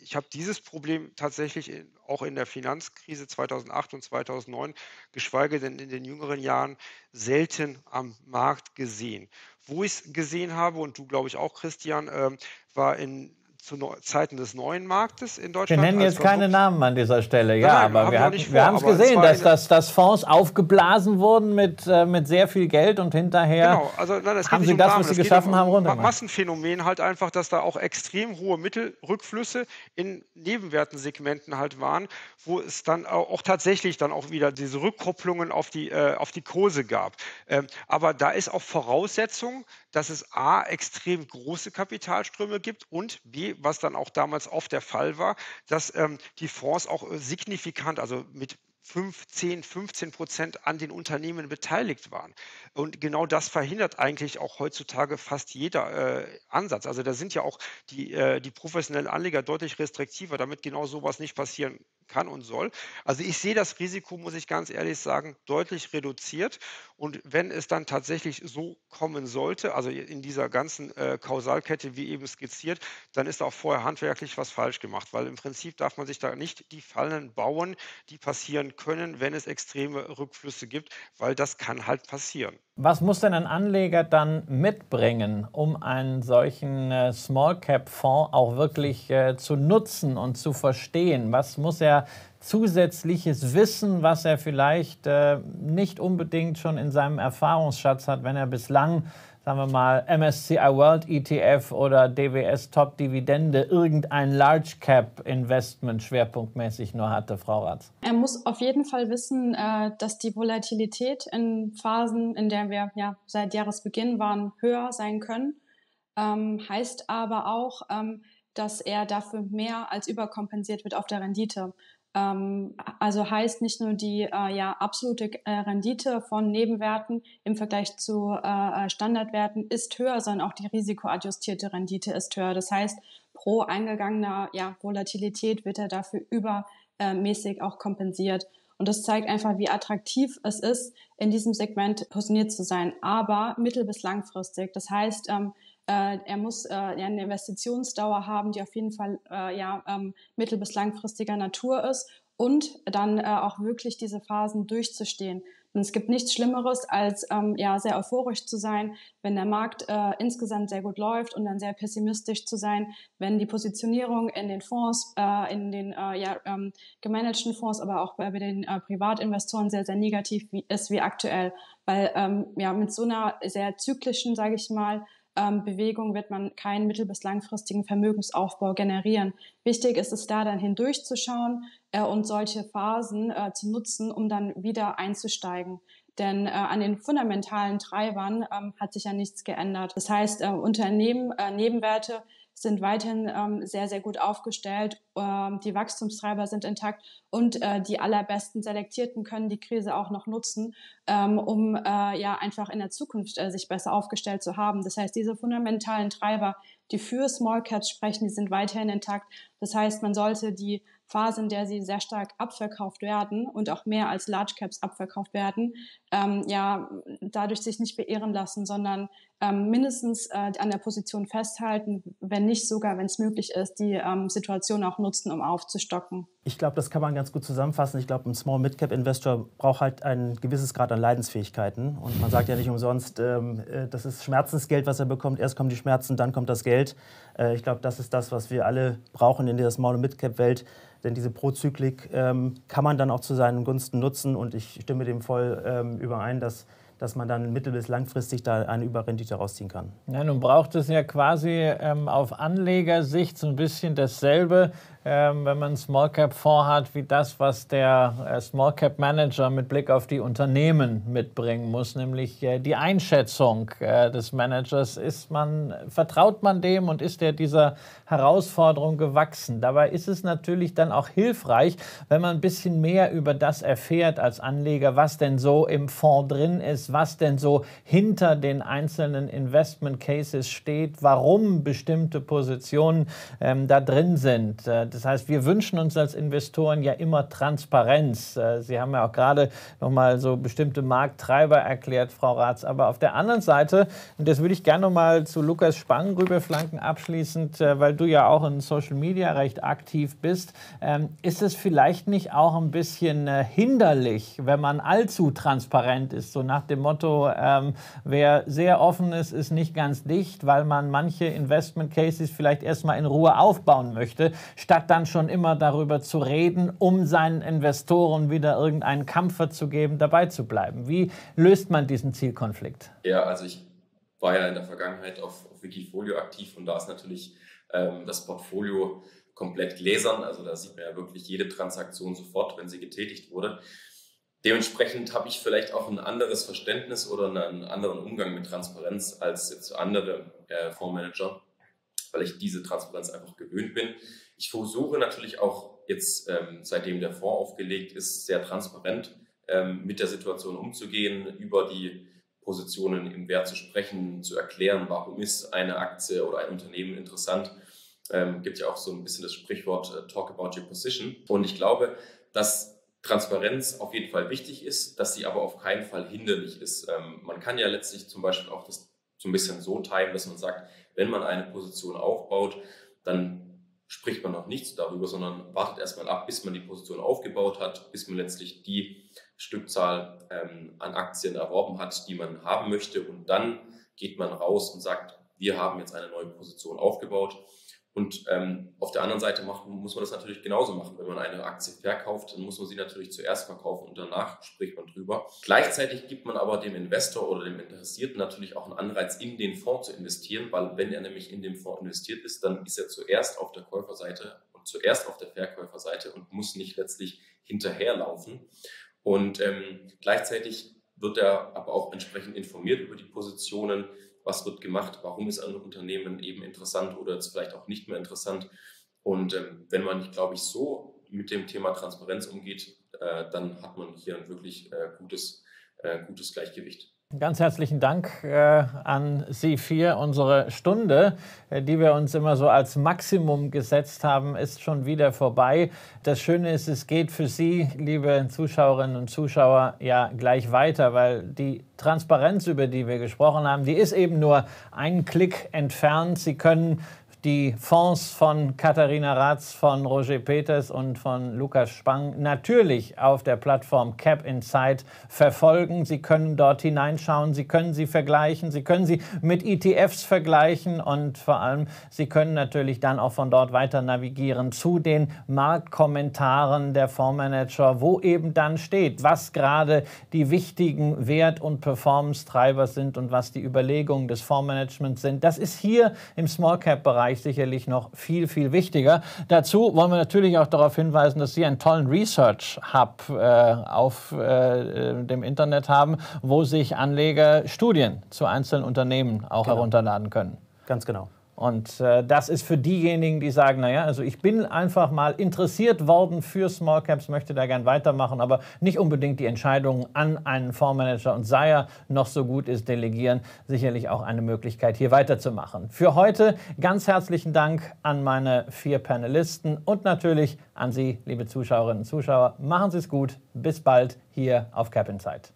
Speaker 3: ich habe dieses Problem tatsächlich in, auch in der Finanzkrise 2008 und 2009, geschweige denn in den jüngeren Jahren, selten am Markt gesehen. Wo ich es gesehen habe, und du glaube ich auch, Christian, ähm, war in zu Zeiten des neuen Marktes in Deutschland.
Speaker 1: Wir nennen jetzt keine Namen an dieser Stelle, ja, nein, aber wir, haben, wir haben es gesehen, dass, dass, dass Fonds aufgeblasen wurden mit, äh, mit sehr viel Geld und hinterher genau, also, nein, haben sie um das, was sie geschaffen um haben, runtergemacht.
Speaker 3: Massenphänomen halt einfach, dass da auch extrem hohe Mittelrückflüsse in Nebenwertensegmenten halt waren, wo es dann auch tatsächlich dann auch wieder diese Rückkopplungen auf die, äh, auf die Kurse gab. Ähm, aber da ist auch Voraussetzung, dass es A, extrem große Kapitalströme gibt und B, was dann auch damals oft der Fall war, dass ähm, die Fonds auch äh, signifikant, also mit 5, 10, 15 Prozent an den Unternehmen beteiligt waren. Und genau das verhindert eigentlich auch heutzutage fast jeder äh, Ansatz. Also da sind ja auch die, äh, die professionellen Anleger deutlich restriktiver, damit genau sowas nicht passieren kann und soll. Also ich sehe das Risiko, muss ich ganz ehrlich sagen, deutlich reduziert. Und wenn es dann tatsächlich so kommen sollte, also in dieser ganzen äh, Kausalkette wie eben skizziert, dann ist auch vorher handwerklich was falsch gemacht, weil im Prinzip darf man sich da nicht die Fallen bauen, die passieren können, wenn es extreme Rückflüsse gibt, weil das kann halt passieren.
Speaker 1: Was muss denn ein Anleger dann mitbringen, um einen solchen äh, Small Cap Fonds auch wirklich äh, zu nutzen und zu verstehen? Was muss er zusätzliches Wissen, was er vielleicht äh, nicht unbedingt schon in seinem Erfahrungsschatz hat, wenn er bislang sagen wir mal, MSCI World ETF oder DWS Top Dividende irgendein Large Cap Investment schwerpunktmäßig nur hatte, Frau Ratz?
Speaker 2: Er muss auf jeden Fall wissen, äh, dass die Volatilität in Phasen, in der wir ja seit Jahresbeginn waren, höher sein können. Ähm, heißt aber auch, ähm, dass er dafür mehr als überkompensiert wird auf der Rendite. Ähm, also heißt nicht nur die äh, ja, absolute äh, Rendite von Nebenwerten im Vergleich zu äh, äh, Standardwerten ist höher, sondern auch die risikoadjustierte Rendite ist höher. Das heißt, pro eingegangener ja, Volatilität wird er dafür übermäßig auch kompensiert. Und das zeigt einfach, wie attraktiv es ist, in diesem Segment positioniert zu sein, aber mittel- bis langfristig. Das heißt, ähm, äh, er muss äh, eine Investitionsdauer haben, die auf jeden Fall äh, ja, ähm, mittel- bis langfristiger Natur ist und dann äh, auch wirklich diese Phasen durchzustehen. Und es gibt nichts Schlimmeres, als ähm, ja, sehr euphorisch zu sein, wenn der Markt äh, insgesamt sehr gut läuft und dann sehr pessimistisch zu sein, wenn die Positionierung in den Fonds, äh, in den äh, ja, ähm, gemanagten Fonds, aber auch bei, bei den äh, Privatinvestoren sehr, sehr negativ wie, ist wie aktuell. Weil ähm, ja, mit so einer sehr zyklischen, sage ich mal, ähm, Bewegung wird man keinen mittel- bis langfristigen Vermögensaufbau generieren. Wichtig ist es da dann hindurchzuschauen äh, und solche Phasen äh, zu nutzen, um dann wieder einzusteigen. Denn äh, an den fundamentalen Treibern ähm, hat sich ja nichts geändert. Das heißt, äh, Unternehmen, äh, Nebenwerte sind weiterhin ähm, sehr, sehr gut aufgestellt. Ähm, die Wachstumstreiber sind intakt und äh, die allerbesten Selektierten können die Krise auch noch nutzen, ähm, um äh, ja einfach in der Zukunft äh, sich besser aufgestellt zu haben. Das heißt, diese fundamentalen Treiber, die für Small Caps sprechen, die sind weiterhin intakt. Das heißt, man sollte die Phase, in der sie sehr stark abverkauft werden und auch mehr als Large Caps abverkauft werden, ähm, ja, dadurch sich nicht beirren lassen, sondern ähm, mindestens äh, an der Position festhalten, wenn nicht sogar, wenn es möglich ist, die ähm, Situation auch nutzen, um aufzustocken.
Speaker 5: Ich glaube, das kann man ganz gut zusammenfassen. Ich glaube, ein Small Mid Cap Investor braucht halt ein gewisses Grad an Leidensfähigkeiten. Und man sagt ja nicht umsonst, ähm, äh, das ist Schmerzensgeld, was er bekommt. Erst kommen die Schmerzen, dann kommt das Geld. Äh, ich glaube, das ist das, was wir alle brauchen in der Small Mid Cap Welt. Denn diese Prozyklik ähm, kann man dann auch zu seinen Gunsten nutzen. Und ich stimme dem voll ähm, überein, dass dass man dann mittel- bis langfristig da eine Überrendite rausziehen kann.
Speaker 1: Ja, nun braucht es ja quasi ähm, auf Anlegersicht so ein bisschen dasselbe wenn man einen Small Cap Fonds hat, wie das, was der äh, Small Cap Manager mit Blick auf die Unternehmen mitbringen muss, nämlich äh, die Einschätzung äh, des Managers. Ist man, vertraut man dem und ist er dieser Herausforderung gewachsen? Dabei ist es natürlich dann auch hilfreich, wenn man ein bisschen mehr über das erfährt als Anleger, was denn so im Fonds drin ist, was denn so hinter den einzelnen Investment Cases steht, warum bestimmte Positionen ähm, da drin sind das heißt, wir wünschen uns als Investoren ja immer Transparenz. Äh, Sie haben ja auch gerade nochmal so bestimmte Markttreiber erklärt, Frau Ratz. Aber auf der anderen Seite, und das würde ich gerne nochmal zu Lukas Spang rüberflanken abschließend, äh, weil du ja auch in Social Media recht aktiv bist, ähm, ist es vielleicht nicht auch ein bisschen äh, hinderlich, wenn man allzu transparent ist, so nach dem Motto, ähm, wer sehr offen ist, ist nicht ganz dicht, weil man manche Investment Cases vielleicht erstmal in Ruhe aufbauen möchte, statt dann schon immer darüber zu reden, um seinen Investoren wieder irgendeinen Kampfer zu geben, dabei zu bleiben. Wie löst man diesen Zielkonflikt?
Speaker 4: Ja, also ich war ja in der Vergangenheit auf, auf Wikifolio aktiv und da ist natürlich ähm, das Portfolio komplett gläsern. Also da sieht man ja wirklich jede Transaktion sofort, wenn sie getätigt wurde. Dementsprechend habe ich vielleicht auch ein anderes Verständnis oder einen anderen Umgang mit Transparenz als jetzt andere äh, Fondsmanager, weil ich diese Transparenz einfach gewöhnt bin. Ich versuche natürlich auch jetzt, ähm, seitdem der Fonds aufgelegt ist, sehr transparent ähm, mit der Situation umzugehen, über die Positionen im Wert zu sprechen, zu erklären, warum ist eine Aktie oder ein Unternehmen interessant. Ähm, gibt ja auch so ein bisschen das Sprichwort äh, Talk about your position. Und ich glaube, dass Transparenz auf jeden Fall wichtig ist, dass sie aber auf keinen Fall hinderlich ist. Ähm, man kann ja letztlich zum Beispiel auch das so ein bisschen so timen, dass man sagt, wenn man eine Position aufbaut, dann spricht man noch nichts darüber, sondern wartet erstmal ab, bis man die Position aufgebaut hat, bis man letztlich die Stückzahl ähm, an Aktien erworben hat, die man haben möchte. Und dann geht man raus und sagt, wir haben jetzt eine neue Position aufgebaut. Und ähm, auf der anderen Seite macht, muss man das natürlich genauso machen. Wenn man eine Aktie verkauft, dann muss man sie natürlich zuerst verkaufen und danach spricht man drüber. Gleichzeitig gibt man aber dem Investor oder dem Interessierten natürlich auch einen Anreiz, in den Fonds zu investieren, weil wenn er nämlich in den Fonds investiert ist, dann ist er zuerst auf der Käuferseite und zuerst auf der Verkäuferseite und muss nicht letztlich hinterherlaufen. Und ähm, gleichzeitig wird er aber auch entsprechend informiert über die Positionen, was wird gemacht, warum ist ein Unternehmen eben interessant oder jetzt vielleicht auch nicht mehr interessant. Und ähm, wenn man, glaube ich, so mit dem Thema Transparenz umgeht, äh, dann hat man hier ein wirklich äh, gutes, äh, gutes Gleichgewicht.
Speaker 1: Ganz herzlichen Dank äh, an Sie vier. Unsere Stunde, äh, die wir uns immer so als Maximum gesetzt haben, ist schon wieder vorbei. Das Schöne ist, es geht für Sie, liebe Zuschauerinnen und Zuschauer, ja gleich weiter, weil die Transparenz, über die wir gesprochen haben, die ist eben nur einen Klick entfernt. Sie können die Fonds von Katharina Ratz, von Roger Peters und von Lukas Spang natürlich auf der Plattform Cap Insight verfolgen. Sie können dort hineinschauen, Sie können sie vergleichen, Sie können sie mit ETFs vergleichen und vor allem Sie können natürlich dann auch von dort weiter navigieren zu den Marktkommentaren der Fondsmanager, wo eben dann steht, was gerade die wichtigen Wert- und Performance-Treiber sind und was die Überlegungen des Fondsmanagements sind. Das ist hier im Small Cap-Bereich Bereich sicherlich noch viel, viel wichtiger. Dazu wollen wir natürlich auch darauf hinweisen, dass Sie einen tollen Research Hub äh, auf äh, dem Internet haben, wo sich Anleger Studien zu einzelnen Unternehmen auch genau. herunterladen können.
Speaker 5: Ganz genau.
Speaker 1: Und äh, das ist für diejenigen, die sagen, naja, also ich bin einfach mal interessiert worden für Small Caps, möchte da gern weitermachen, aber nicht unbedingt die Entscheidung an einen Fondsmanager und sei er noch so gut ist, delegieren, sicherlich auch eine Möglichkeit, hier weiterzumachen. Für heute ganz herzlichen Dank an meine vier Panelisten und natürlich an Sie, liebe Zuschauerinnen und Zuschauer. Machen Sie es gut. Bis bald hier auf Cap Insight.